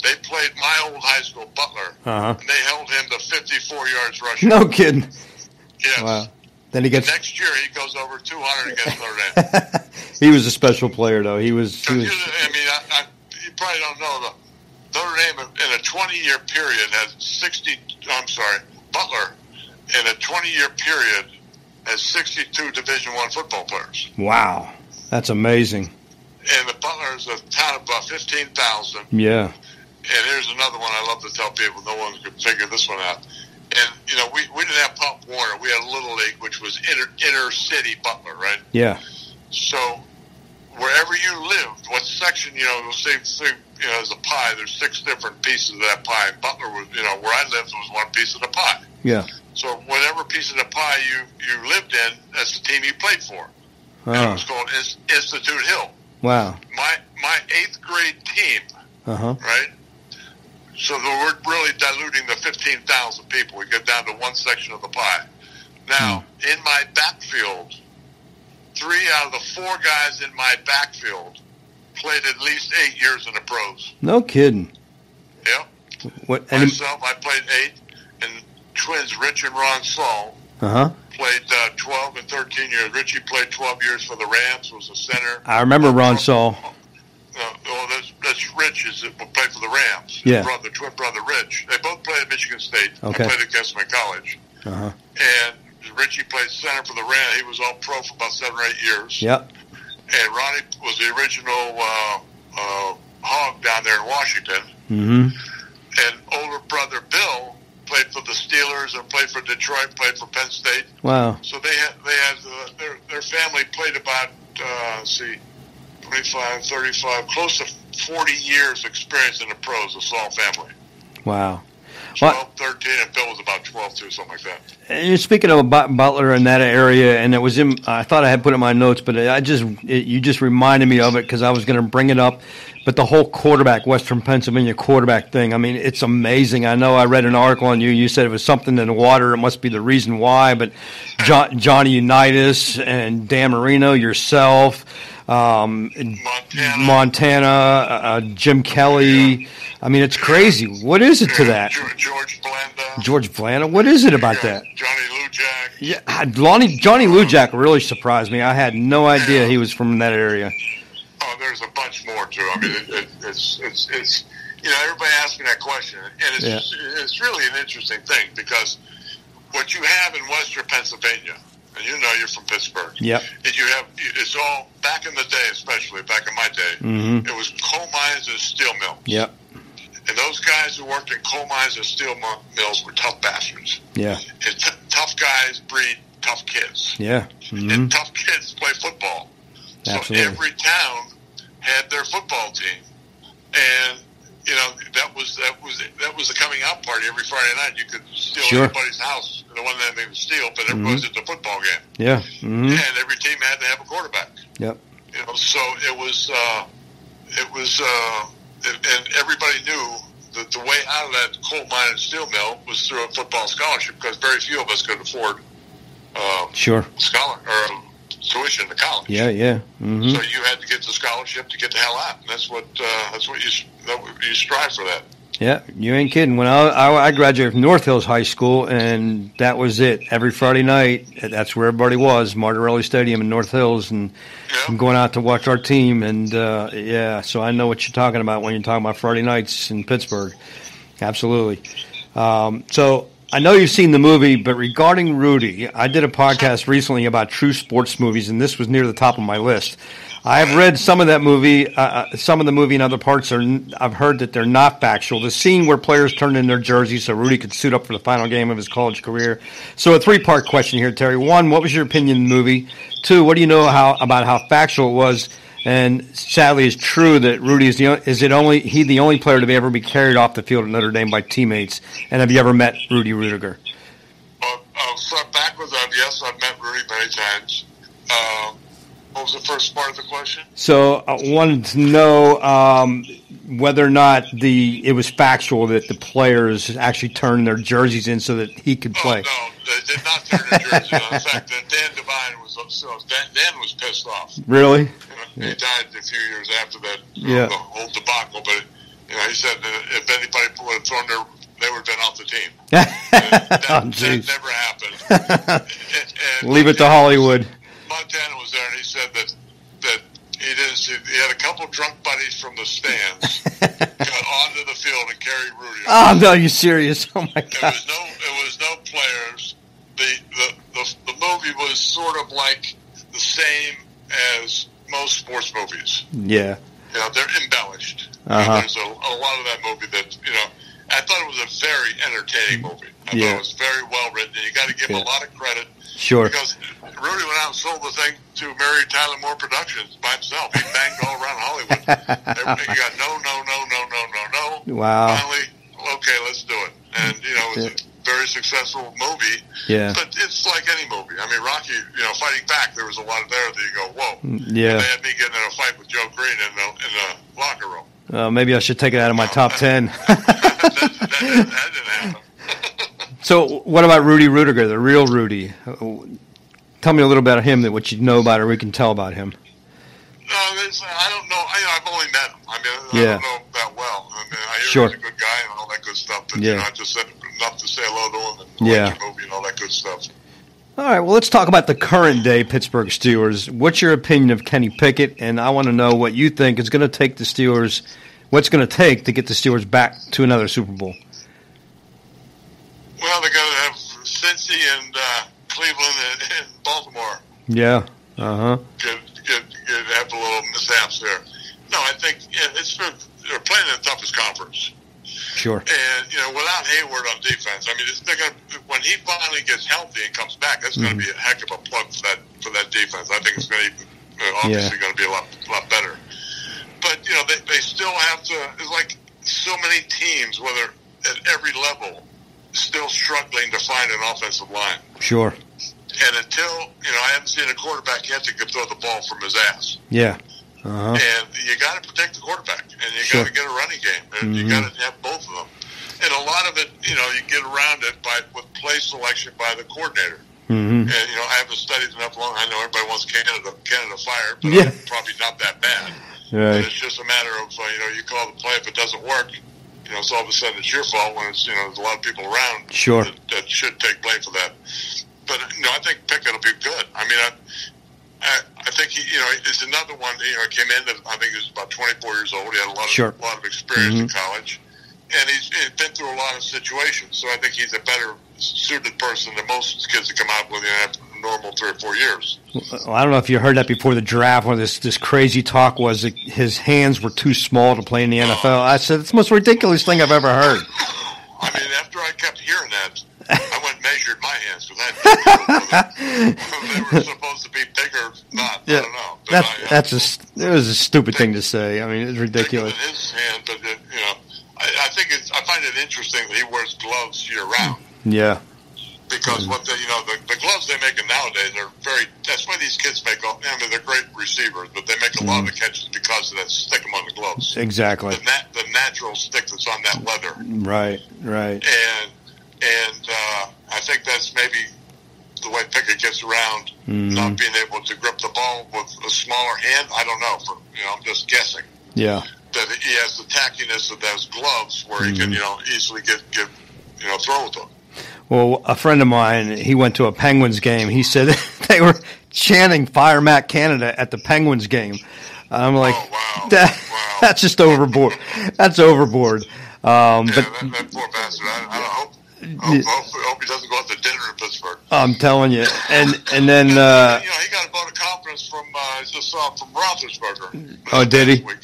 they played my old high school, Butler, Uh huh. and they held him to 54 yards rushing. No kidding. Yes. Wow. Then he gets. Next year he goes over 200 against Notre Dame. he was a special player, though. He was. He was I mean, I, I, you probably don't know the Notre Dame in a 20 year period had 60. I'm sorry, Butler in a 20 year period has 62 Division One football players, wow. That's amazing. and the Butler is a town of about 15,000. Yeah. And here's another one I love to tell people. No one could figure this one out. And you know, we, we didn't have Pop Warner. We had Little League, which was inner inner city Butler. Right? Yeah. So wherever you lived, what section, you know, say, say you know, as a pie, there's six different pieces of that pie. And Butler was, you know, where I lived was one piece of the pie. Yeah. So whatever piece of the pie you, you lived in, that's the team you played for. And it Oh, was called Ins- Institute Hill. wow. My my eighth grade team, Uh huh. right? So the- we're really diluting the 15,000 people. We get down to one section of the pie. Now, in my backfield, three out of the four guys in my backfield played at least eight years in the pros. No kidding. Yep. What? And, Myself, I played eight, and twins Rich and Ron Saul uh huh. played uh, 12 and 13 years. Richie played 12 years for the Rams, was a center. I remember Ron Saul. Uh, well, that's, that's Rich is played for the Rams. Yeah. His brother, twin brother Rich. They both played at Michigan State. Okay. I played against them in college. Uh huh. And Richie played center for the Rams. He was all pro for about seven or eight years. Yep. And Ronnie was the original uh, uh, hog down there in Washington. Mm-hmm. And older brother Bill played for the Steelers and played for Detroit, played for Penn State. Wow. So they had they had uh, their their family played about uh, let's see, 25, 35, close to forty years experience in the pros. The Saul family, Wow. 12, What? 13, and Bill was about twelve too, something like that. And you're speaking of Bu- Butler in that area, and it was in. I thought I had put it in my notes, but I just it, you just reminded me of it because I was going to bring it up. But the whole quarterback, Western Pennsylvania quarterback thing. I mean, it's amazing. I know I read an article on you. You said it was something in the water. It must be the reason why. But John, Johnny Unitas and Dan Marino, yourself, um, Montana, Montana, uh, Jim Kelly. I mean, it's crazy. What is it to that? George, George Blanda, George Blanda. What is it about yeah, that? Johnny Lujack. Yeah, Lonnie, Johnny Lujack really surprised me. I had no idea he was from that area. Oh, there's a bunch more too. I mean, it, it, it's it's it's you know everybody asks me that question, and it's it's really an interesting thing because what you have in Western Pennsylvania, and you know you're from Pittsburgh. Yep. And you have it's all back in the day, especially back in my day. Mhm. It was coal mines and steel mills. Yep. And those guys who worked in coal mines and steel mills were tough bastards. Yeah. And t- tough guys breed tough kids Yeah. hmm and tough kids play football. Absolutely. So every town had their football team, and you know that was that was that was the coming out party every Friday night. You could steal Sure. anybody's house, and there wasn't anything to steal, but everybody was at the football game, Yeah. hmm and every team had to have a quarterback. Yep. You know, so it was uh, it was uh, and and everybody knew that the way out of that coal mine and steel mill was through a football scholarship because very few of us could afford uh, Sure. scholar or tuition to college. Yeah. Yeah. hmm So you had to get the scholarship to get the hell out, and that's what uh, that's what you that, you strive for that. Yeah. You ain't kidding. When I, I I graduated from North Hills High School, and that was it. Every Friday night, that's where everybody was. Martorelli Stadium in North Hills, and Yeah. I'm going out to watch our team. And uh, yeah, so I know what you're talking about when you're talking about Friday nights in Pittsburgh. Absolutely. Um, so I know you've seen the movie, but regarding Rudy, I did a podcast recently about true sports movies, and this was near the top of my list. I have read some of that movie, uh, uh, some of the movie, and other parts are. I've heard that they're not factual. The scene where players turned in their jerseys so Rudy could suit up for the final game of his college career. So, a three-part question here, Terry. One, what was your opinion of the movie? Two, what do you know how about how factual it was? And sadly, it's true that Rudy is the o- is it only he the only player to be ever be carried off the field at Notre Dame by teammates. And have you ever met Rudy Ruettiger? Well, I'll start backwards. I've, yes, I've met Rudy many times. Um, what was the first part of the question? So I wanted to know um, whether or not the it was factual that the players actually turned their jerseys in so that he could play. Oh, no, they did not turn their jersey on. In fact, uh, Dan Devine was so Dan, Dan was pissed off. Really? He died a few years after that uh, Yeah. the whole debacle. But you know, he said that if anybody would have thrown their, they would have been off the team. That, oh, that never happened. And- and Leave it to Hollywood. Montana was there, and he said that that he didn't see. He had a couple drunk buddies from the stands got onto the field and carried Rudy. Oh no, you serious? Oh my It god. was no, it was no players. The, the the the movie was sort of like the same as most sports movies. Yeah. You know, they're embellished. Uh-huh. there's a, a lot of that movie that you know. I thought it was a very entertaining movie. I Yeah. thought it was very well written. You got to give him Yeah. a lot of credit Sure. because Rudy went out and sold the thing to Mary Tyler Moore Productions by himself. He banged all around Hollywood. Everybody got no, no, no, no, no, no, no. Wow. Finally, okay, let's do it. And you know, it was a very successful movie. Yeah. But it's like any movie. I mean, Rocky, you know, fighting back, there was a lot of there that you go, whoa. Yeah. They had me getting in a fight with Joe Greene in the, in the locker room. Uh, maybe I should take it out of my top ten. that, that, that didn't happen. so, what about Rudy Ruettiger, the real Rudy? Tell me a little bit about him, that what you know about or we can tell about him. No, it's, I don't know. I, I've only met him. I mean, Yeah. I don't know him that well. I mean, I hear Sure. he's a good guy and all that good stuff. But Yeah. you know, I just said enough to say hello to him and Yeah. movie and all that good stuff. All right, well, let's talk about the current day Pittsburgh Steelers. What's your opinion of Kenny Pickett? And I want to know what you think is going to take the Steelers, what's going to take to get the Steelers back to another Super Bowl. Well, they're going to have Cincy and uh, Cleveland and, and Baltimore Yeah. Uh huh. get have a little mishaps there. No, I think it's they're they're playing in the toughest conference. Sure. And you know, without Heyward on defense, I mean, it's, they're gonna, when he finally gets healthy and comes back, that's going to be a heck of a plug for that for that defense. I think it's going to uh, obviously going to be a lot lot better. But you know, they they still have to. It's like so many teams, whether at every level, still struggling to find an offensive line. Sure. And until you know, I haven't seen a quarterback yet that can throw the ball from his ass. Yeah. Uh huh. And you got to protect the quarterback, and you Sure. got to get a running game, and you Mhm. got to have both of them. And a lot of it, you know, you get around it by with play selection by the coordinator. Mm-hmm. And you know, I haven't studied enough long. I know everybody wants Canada Canada fired, but Yeah. I'm probably not that bad. And it's just a matter of uh, you know, you call the play if it doesn't work. You know, it's all of a sudden it's your fault when it's you know there's a lot of people around Sure. that, that should take blame for that. But you know, I think Pickett will be good. I mean, I, I, I think he, you know, it's another one. You know, came in. I think he was about 24 years old. He had a lot of Sure. lot of experience in Mhm. college, and he's, he's been through a lot of situations. So I think he's a better suited person than most kids that come out with a normal three or four years. Well, I don't know if you heard that before the draft, where this this crazy talk was that his hands were too small to play in the NFL. I said it's the most ridiculous thing I've ever heard. I mean, after I kept hearing that, I went and measured my hands because I didn't know they were supposed to be big or not. I don't know. But that's I, uh, that's a st- it was a stupid thing to say. I mean, it's ridiculous. bigger his hand, but it, you know, I, I think it's, I find it interesting that he wears gloves year round Yeah, because mm. what the you know the, the gloves they make nowadays are very. That's why these kids make all. I mean, they're great receivers, but they make a lot mm. of the catches because of that stick them on the gloves. exactly. The, nat, the natural stick that's on that leather, Right, right. and and uh, I think that's maybe the way Pickett gets around Mhm. not being able to grip the ball with a smaller hand. I don't know. For you know, I'm just guessing Yeah, that he has the tackiness of those gloves where he Mm-hmm. can, you know, easily get, get you know, throw with them. Well, a friend of mine, he went to a Penguins game. He said they were chanting "Fire Mac Canada" at the Penguins game. I'm like, Oh, wow. that, Wow. that's just overboard. That's overboard. Um, Yeah, but that, that poor bastard. I, I don't hope, hope, he doesn't go out to dinner in Pittsburgh. I'm telling you, and and then uh, you know, he got a vote of confidence from, uh, just saw from Roethlisberger. Oh, did he? week.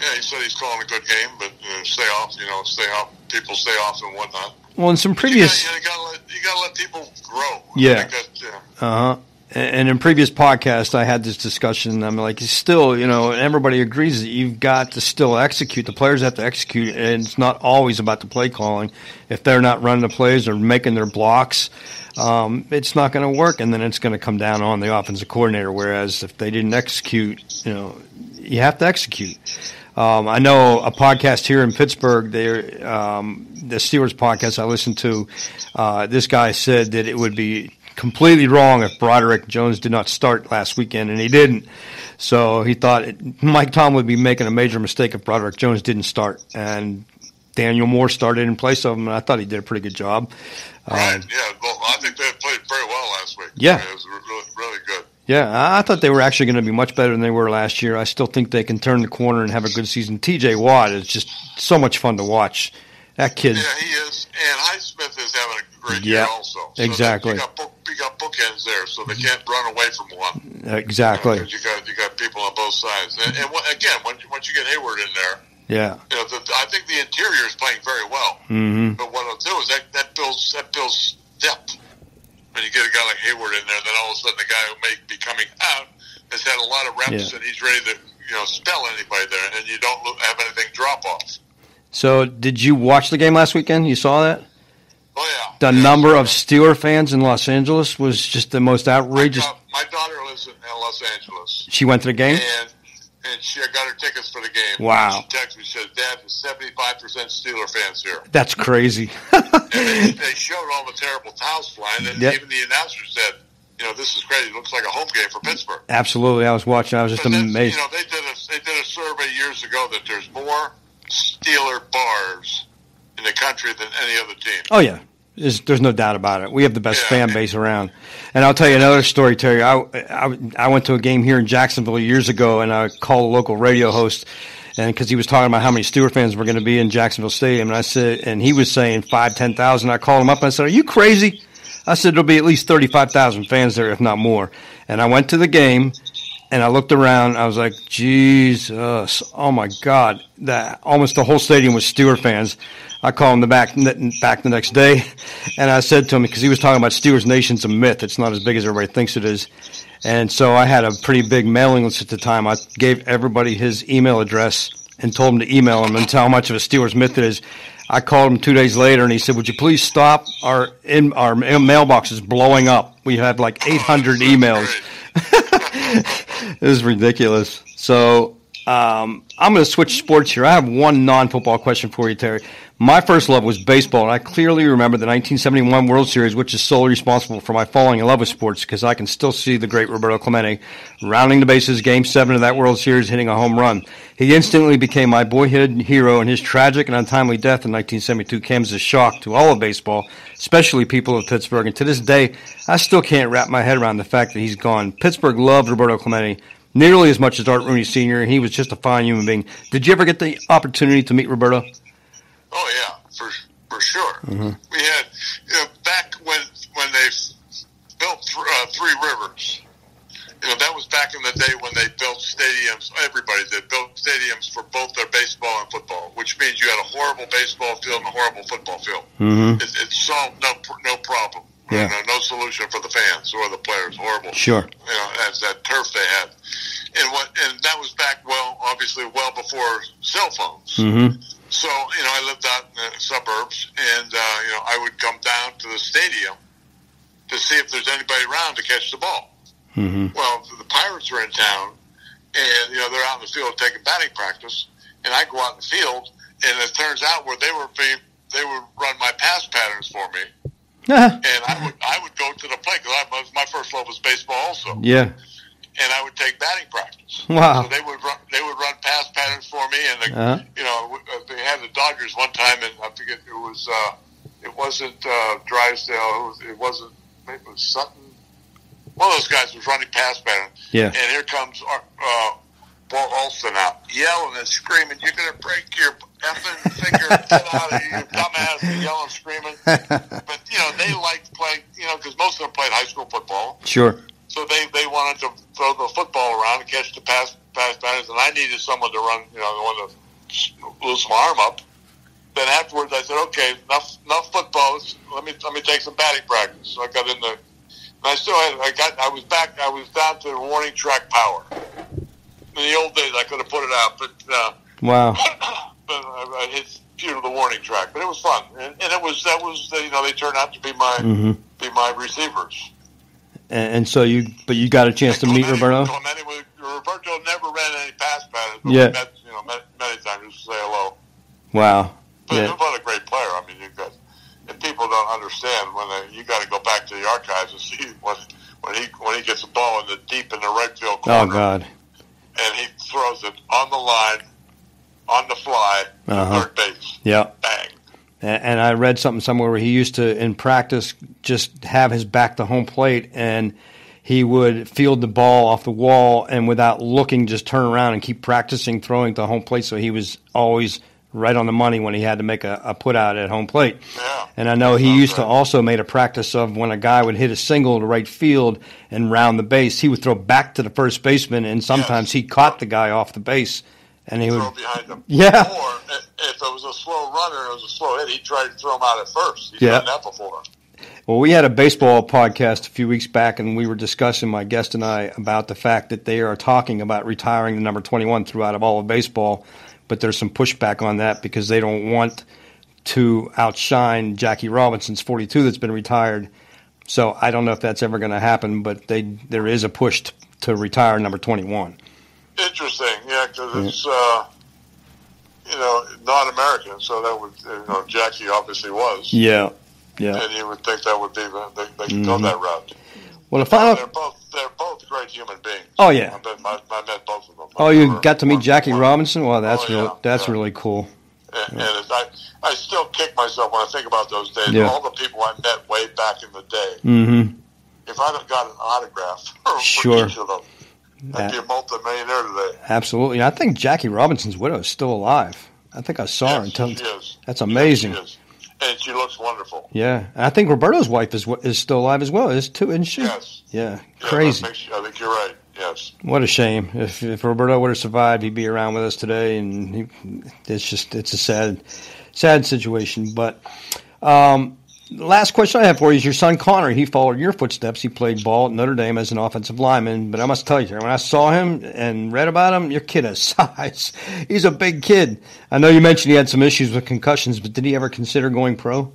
Yeah, he said he's calling a good game, but uh, stay off, you know, stay off, people stay off and whatnot. well, in some You previous. gotta, you gotta let, you gotta let people grow. Yeah. I think that, yeah. Uh huh. And in previous podcasts, I had this discussion. I'm like, still, you know, everybody agrees that you've got to still execute. The players have to execute, and it's not always about the play calling. If they're not running the plays or making their blocks, um, it's not going to work, and then it's going to come down on the offensive coordinator. Whereas if they didn't execute, you know, you have to execute. Um, I know a podcast here in Pittsburgh. Um, the Steelers podcast I listened to. Uh, this guy said that it would be completely wrong if Broderick Jones did not start last weekend, and he didn't. So he thought it, Mike Tom would be making a major mistake if Broderick Jones didn't start, and Daniel Moore started in place of him, and I thought he did a pretty good job. Right, Um, yeah. Well, I think they played very well last week. Yeah. It was really, really good. Yeah, I I thought they were actually going to be much better than they were last year. I still think they can turn the corner and have a good season. T.J. Watt is just so much fun to watch. That kid. Yeah, he is. And Highsmith is having a great Yeah, year also. So exactly. You got, book, you got bookends there, so they can't run away from one. exactly. Because you got you got people on both sides. And, and what- again, once you, once you get Heyward in there, Yeah. you know, the, I think the interior is playing very well. hmm But what it'll do is that, that builds that builds depth. When you get a guy like Heyward in there, then all all of a sudden the guy who may be coming out has had a lot of reps Yeah. and he's ready to you know spell anybody there, and you don't have anything drop off. So, did you watch the game last weekend? You saw that? Oh yeah, The Yeah, number of Steeler fans in Los Angeles was just the most outrageous. My, my daughter lives in, in Los Angeles, She went to the game? and and she got her tickets for the game. Wow. She texted me says, "Dad, there's 75 percent Steeler fans here." That's crazy. And they, they showed all the terrible towels flying, and Yep. even the announcer said, "You know, this is crazy. It looks like a home game for Pittsburgh." Absolutely. I was watching. I was just But amazed. You know, they did a they did a survey years ago that there's more Steeler bars in the country than any other team. Oh yeah, there's, there's no doubt about it. We have the best Yeah. fan base around. And I'll tell you another story, Terry. I, I I went to a game here in Jacksonville years ago, and I called a local radio host, and because he was talking about how many Stewart fans were going to be in Jacksonville Stadium, and I said, and he was saying five, ten thousand. I called him up and I said, "Are you crazy?" I said, "There'll be at least thirty-five thousand fans there, if not more." And I went to the game. And I looked around. I was like, Jesus! Oh my God! That almost the whole stadium was Stewart fans. I called him the back back the next day, and I said to him because he was talking about Steelers Nation's a myth. It's not as big as everybody thinks it is. And so I had a pretty big mailing list at the time. I gave everybody his email address and told him to email him and tell how much of a Steelers myth it is. I called him two days later and he said, "Would you please stop? Our in our mailbox is blowing up. We have like 800 emails." it was ridiculous. So um, I'm going to switch sports here. I have one non-football question for you, Terry. My first love was baseball, and I clearly remember the 1971 World Series, which is solely responsible for my falling in love with sports because I can still see the great Roberto Clemente rounding the bases, Game Seven of that World Series, hitting a home run. He instantly became my boyhood hero, and his tragic and untimely death in 1972 came as a shock to all of baseball, especially people of Pittsburgh. And to this day, I still can't wrap my head around the fact that he's gone. Pittsburgh loved Roberto Clemente nearly as much as Art Rooney Sr., and he was just a fine human being. Did you ever get the opportunity to meet Roberto? Oh yeah, for for sure. Mm-hmm. We had you know, back when when they built th- uh, Three Rivers. You know that was back in the day when they built stadiums. Everybody did built stadiums for both their baseball and football, which means you had a horrible baseball field and a horrible football field. Mm-hmm. It, it solved no no problem. Yeah. You know, no solution for the fans or the players. Horrible. Sure. You know, as that turf they had, and what and that was back well, obviously well before cell phones. Mm-hmm. So, you know, I lived out in the suburbs, and, uh, you know, I would come down to the stadium to see if there's anybody around to catch the ball. Mm-hmm. Well, the Pirates were in town, and, you know, they're out in the field taking batting practice, and I go out in the field, and it turns out where they were being, they would run my pass patterns for me, and I would, I would go to the plate, because my first love was baseball also yeah. And I would take batting practice. Wow. So they would run, they would run pass patterns for me, and the, Uh-huh. you know uh, they had the Dodgers one time, and I forget it was uh, it wasn't uh, Drysdale, it, was, it wasn't maybe it was Sutton. One of those guys was running pass pattern, Yeah. and here comes uh, uh, Paul Alston out yelling and screaming, "You're gonna break your effing finger! Get out of here, you dumbass!" And yelling, screaming. But you know they liked playing, you know, because most of them played high school football. Sure. So they, they wanted to throw the football around and catch the pass pass patterns, and I needed someone to run, you know, the one to loosen my arm up. Then afterwards, I said, okay, enough enough footballs. Let me let me take some batting practice. So I got in the, and I still had I got I was back. I was down to the warning track power. In the old days, I could have put it out, but uh, Wow. but I, I hit few of the warning track. But it was fun, and, and it was that was you know they turned out to be my Mm-hmm. be my receivers. And, and so you, but you got a chance to meet Roberto. Clemente was- Roberto never ran any pass patterns, but Yeah. we met, you know, met, many times just to say hello. Wow. But Yeah. what a great player! I mean, you got, and people don't understand when they, you got to go back to the archives and see when when he when he gets a ball in the deep in the right field corner, Oh God. and he throws it on the line, on the fly, Uh-huh. third base, Yeah. bang. And, I read something somewhere where he used to, in practice, just have his back to home plate and he would field the ball off the wall and without looking, just turn around and keep practicing throwing to home plate. So he was always right on the money when he had to make a, a put out at home plate. Yeah. And I know he used to also made a practice of when a guy would hit a single to right field and round the base, he would throw back to the first baseman, and sometimes he caught the guy off the base, and he would. throw behind him. Yeah. Or if it was a slow runner, it was a slow hit. He tried to throw him out at first. He's Yeah. done that before. Well, we had a baseball podcast a few weeks back, and we were discussing, my guest and I, about the fact that they are talking about retiring the number 21 throughout of all of baseball, but there's some pushback on that because they don't want to outshine Jackie Robinson's 42 that's been retired. So I don't know if that's ever going to happen, but they there is a push to, to retire number 21. Interesting, yeah, because it's uh, you know not American, so that would you know Jackie obviously was. Yeah, yeah. And you would think that would be they, they could go that route. Well, the final. They're both they're both great human beings. Oh, yeah. I, bet, I, I met both of them. Oh, you got to meet Jackie Robinson? Wow, that's Oh, yeah, really that's yeah. really cool. And, and I, I still kick myself when I think about those days. Yeah. All the people I met way back in the day. Mm-hmm. If I'd have got an autograph for Sure. each of them, I'd be a multimillionaire today. Absolutely. And I think Jackie Robinson's widow is still alive. I think I saw her. Yes, And tell- she is. that's amazing. Yes, she is. And she looks wonderful. Yeah, and I think Roberto's wife is is still alive as well, is too, isn't she? Yes. Yeah, Yes, crazy. I think, I think you're right. Yes. What a shame. If if Roberto would have survived, he'd be around with us today, and he, it's just it's a sad, sad situation. But um, last question I have for you is your son Connor. He followed your footsteps. He played ball at Notre Dame as an offensive lineman. But I must tell you, when I saw him and read about him, your kid has size. He's a big kid. I know you mentioned he had some issues with concussions, but did he ever consider going pro?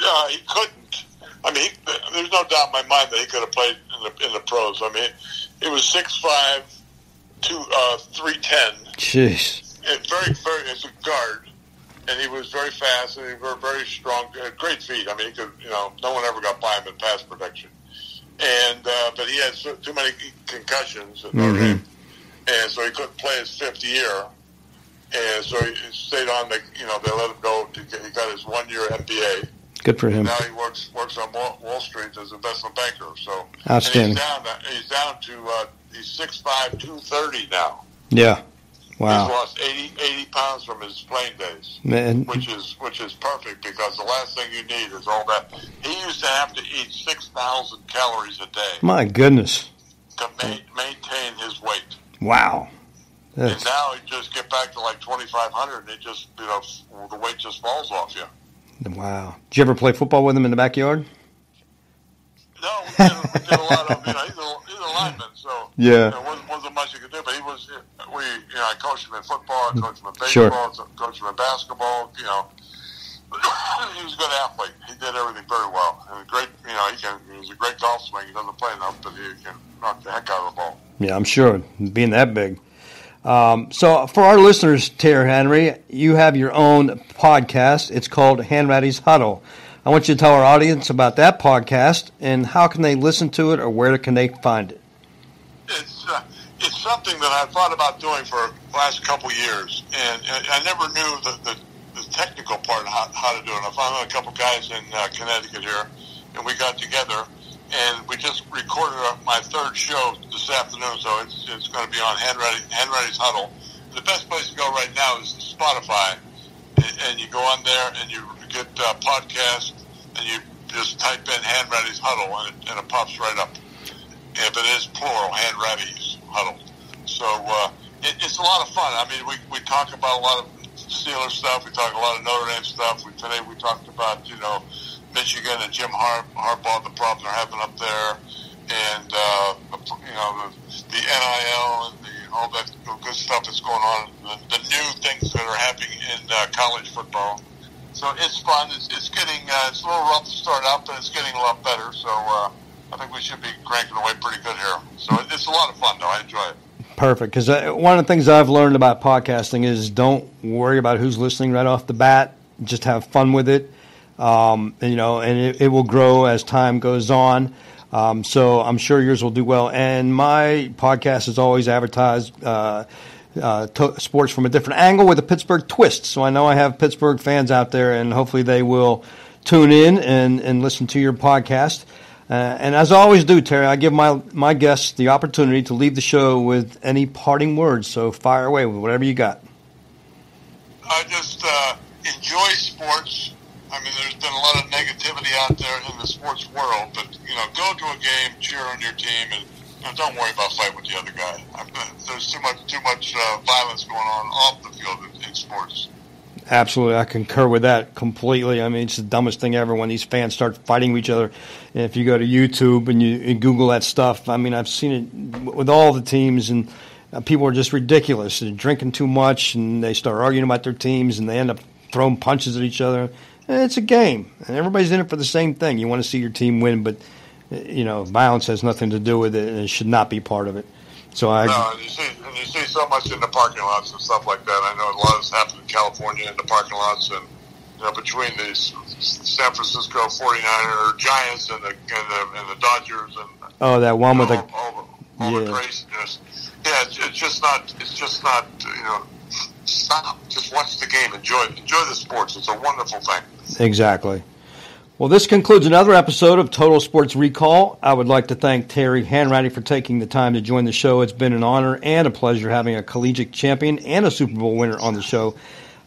Yeah, he couldn't. I mean, he, there's no doubt in my mind that he could have played in the in the pros. I mean, he was six five, two uh, three ten. Jeez. Very very as a guard, and he was very fast and he was very strong. Uh, great feet. I mean, he could. You know, no one ever got by him in pass protection. And uh, but he had so, too many concussions at Notre. Dame, and so he couldn't play his fifth year. And so he stayed on. The, you know, they let him go. To get, he got his one year MBA. Good for him. Now he works works on Wall, Wall Street as an investment banker. So Outstanding. And he's down. to- He's down to uh, he's six five, two thirty now. Yeah. He's lost 80, 80 pounds from his playing days, Man, which is which is perfect because the last thing you need is all that. He used to have to eat six thousand calories a day my goodness. to ma- maintain his weight, Wow. and now he just get back to like twenty five hundred, and it just you know the weight just falls off you. wow. Did you ever play football with him in the backyard? No, we did, we did a lot of you know he's a, he's a lineman, so Yeah. There wasn't, wasn't much he could do, but he was. We, you know, I coached him in football, I coached him in baseball, Sure. coached him in basketball. You know, he was a good athlete. He did everything very well, and a great. You know, he can. He's a great golf swing. He doesn't play enough, but he can knock the heck out of the ball. Yeah, I'm sure, being that big. Um, so, for our listeners, Terry Henry, you have your own podcast. It's called Hanratty's Huddle. I want you to tell our audience about that podcast and how can they listen to it or where can they find it? It's uh, it's something that I've thought about doing for the last couple years, and, and I never knew the, the, the technical part of how, how to do it. I found a couple guys in uh, Connecticut here, and we got together, and we just recorded my third show this afternoon, so it's, it's going to be on Hanratty, Hanratty's Huddle. The best place to go right now is Spotify, and you go on there and you get uh, podcast, and you just type in Hanratty's Huddle, and it, and it pops right up. But it is plural, Hanratty's huddle. So uh, it, it's a lot of fun. I mean, we, we talk about a lot of Steelers stuff. We talk a lot of Notre Dame stuff. We, today we talked about, you know, Michigan and Jim Har- Harbaugh, the problem they're having up there, and, uh, you know, the, the NIL and the, all that good stuff that's going on, the, the new things that are happening in uh, college football. So it's fun. It's, it's getting, uh, it's a little rough to start out, but it's getting a lot better. So, uh, I think we should be cranking away pretty good here. So it's a lot of fun, though. I enjoy it. Perfect. Because one of the things I've learned about podcasting is don't worry about who's listening right off the bat. Just have fun with it. Um, and, you know, and it, it will grow as time goes on. Um, so I'm sure yours will do well. And my podcast is always advertised uh, uh, sports from a different angle with a Pittsburgh twist. So I know I have Pittsburgh fans out there, and hopefully they will tune in and, and listen to your podcast. Uh, and as I always do, Terry, I give my my guests the opportunity to leave the show with any parting words. So fire away with whatever you got. I just uh, enjoy sports. I mean, there's been a lot of negativity out there in the sports world, but you know, go to a game, cheer on your team, and don't worry about fighting with the other guy. There's too much too much uh, violence going on off the field in, in sports. Absolutely, I concur with that completely. I mean, it's the dumbest thing ever when these fans start fighting with each other. And if you go to YouTube and you and Google that stuff, I mean, I've seen it with all the teams, and uh, people are just ridiculous. They're drinking too much, and they start arguing about their teams, and they end up throwing punches at each other. It's a game, and everybody's in it for the same thing. You want to see your team win, but you know, violence has nothing to do with it, and it should not be part of it. So I. No, and you see, and you see so much in the parking lots and stuff like that. I know a lot of this happens in California in the parking lots, and you know, between the San Francisco 49er Giants and the and the, and the Dodgers and oh, that one with the all, all, all yeah. the craziness. Yeah, it's, it's just not. It's just not. You know, stop. Just watch the game. Enjoy. Enjoy the sports. It's a wonderful thing. Exactly. Well, this concludes another episode of Total Sports Recall. I would like to thank Terry Hanratty for taking the time to join the show. It's been an honor and a pleasure having a collegiate champion and a Super Bowl winner on the show.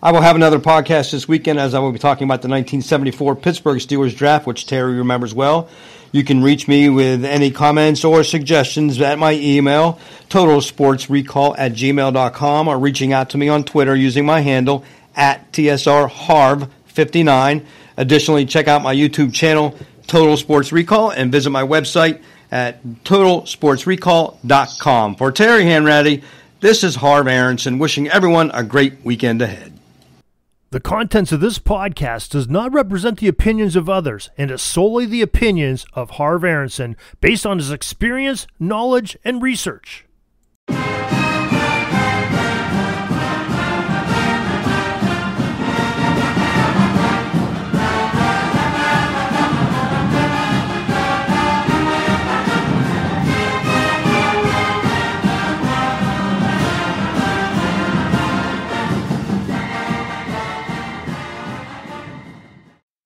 I will have another podcast this weekend as I will be talking about the 1974 Pittsburgh Steelers draft, which Terry remembers well. You can reach me with any comments or suggestions at my email, totalsportsrecall at gmail.com, or reaching out to me on Twitter using my handle at TSRHarv59. Additionally, check out my YouTube channel, Total Sports Recall, and visit my website at totalsportsrecall.com. For Terry Hanratty, this is Harv Aronson wishing everyone a great weekend ahead. The contents of this podcast does not represent the opinions of others and is solely the opinions of Harv Aronson based on his experience, knowledge, and research.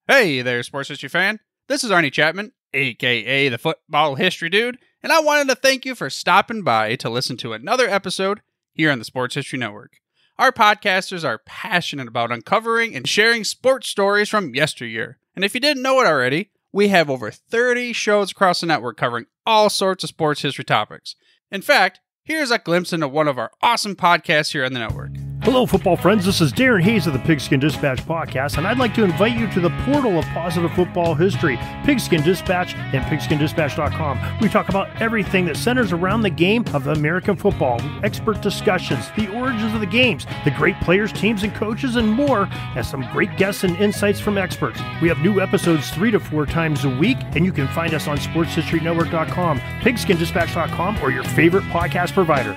Hey there, sports history fan. This is Arnie Chapman, aka the Football History Dude, and I wanted to thank you for stopping by to listen to another episode here on the Sports History Network. Our podcasters are passionate about uncovering and sharing sports stories from yesteryear. And if you didn't know it already, we have over 30 shows across the network covering all sorts of sports history topics. In fact, here's a glimpse into one of our awesome podcasts here on the network. Hello, football friends. This is Darren Hayes of the Pigskin Dispatch podcast, and I'd like to invite you to the portal of positive football history, Pigskin Dispatch and pigskindispatch.com. We talk about everything that centers around the game of American football, expert discussions, the origins of the games, the great players, teams, and coaches, and more, and some great guests and insights from experts. We have new episodes three to four times a week, and you can find us on sportshistorynetwork.com, pigskindispatch.com, or your favorite podcast provider.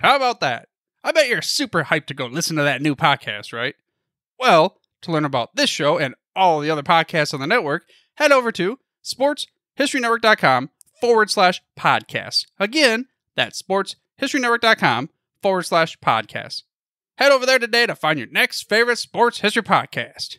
How about that? I bet you're super hyped to go listen to that new podcast, right? Well, to learn about this show and all the other podcasts on the network, head over to sportshistorynetwork.com forward slash podcasts. Again, that's sportshistorynetwork.com forward slash podcasts. Head over there today to find your next favorite sports history podcast.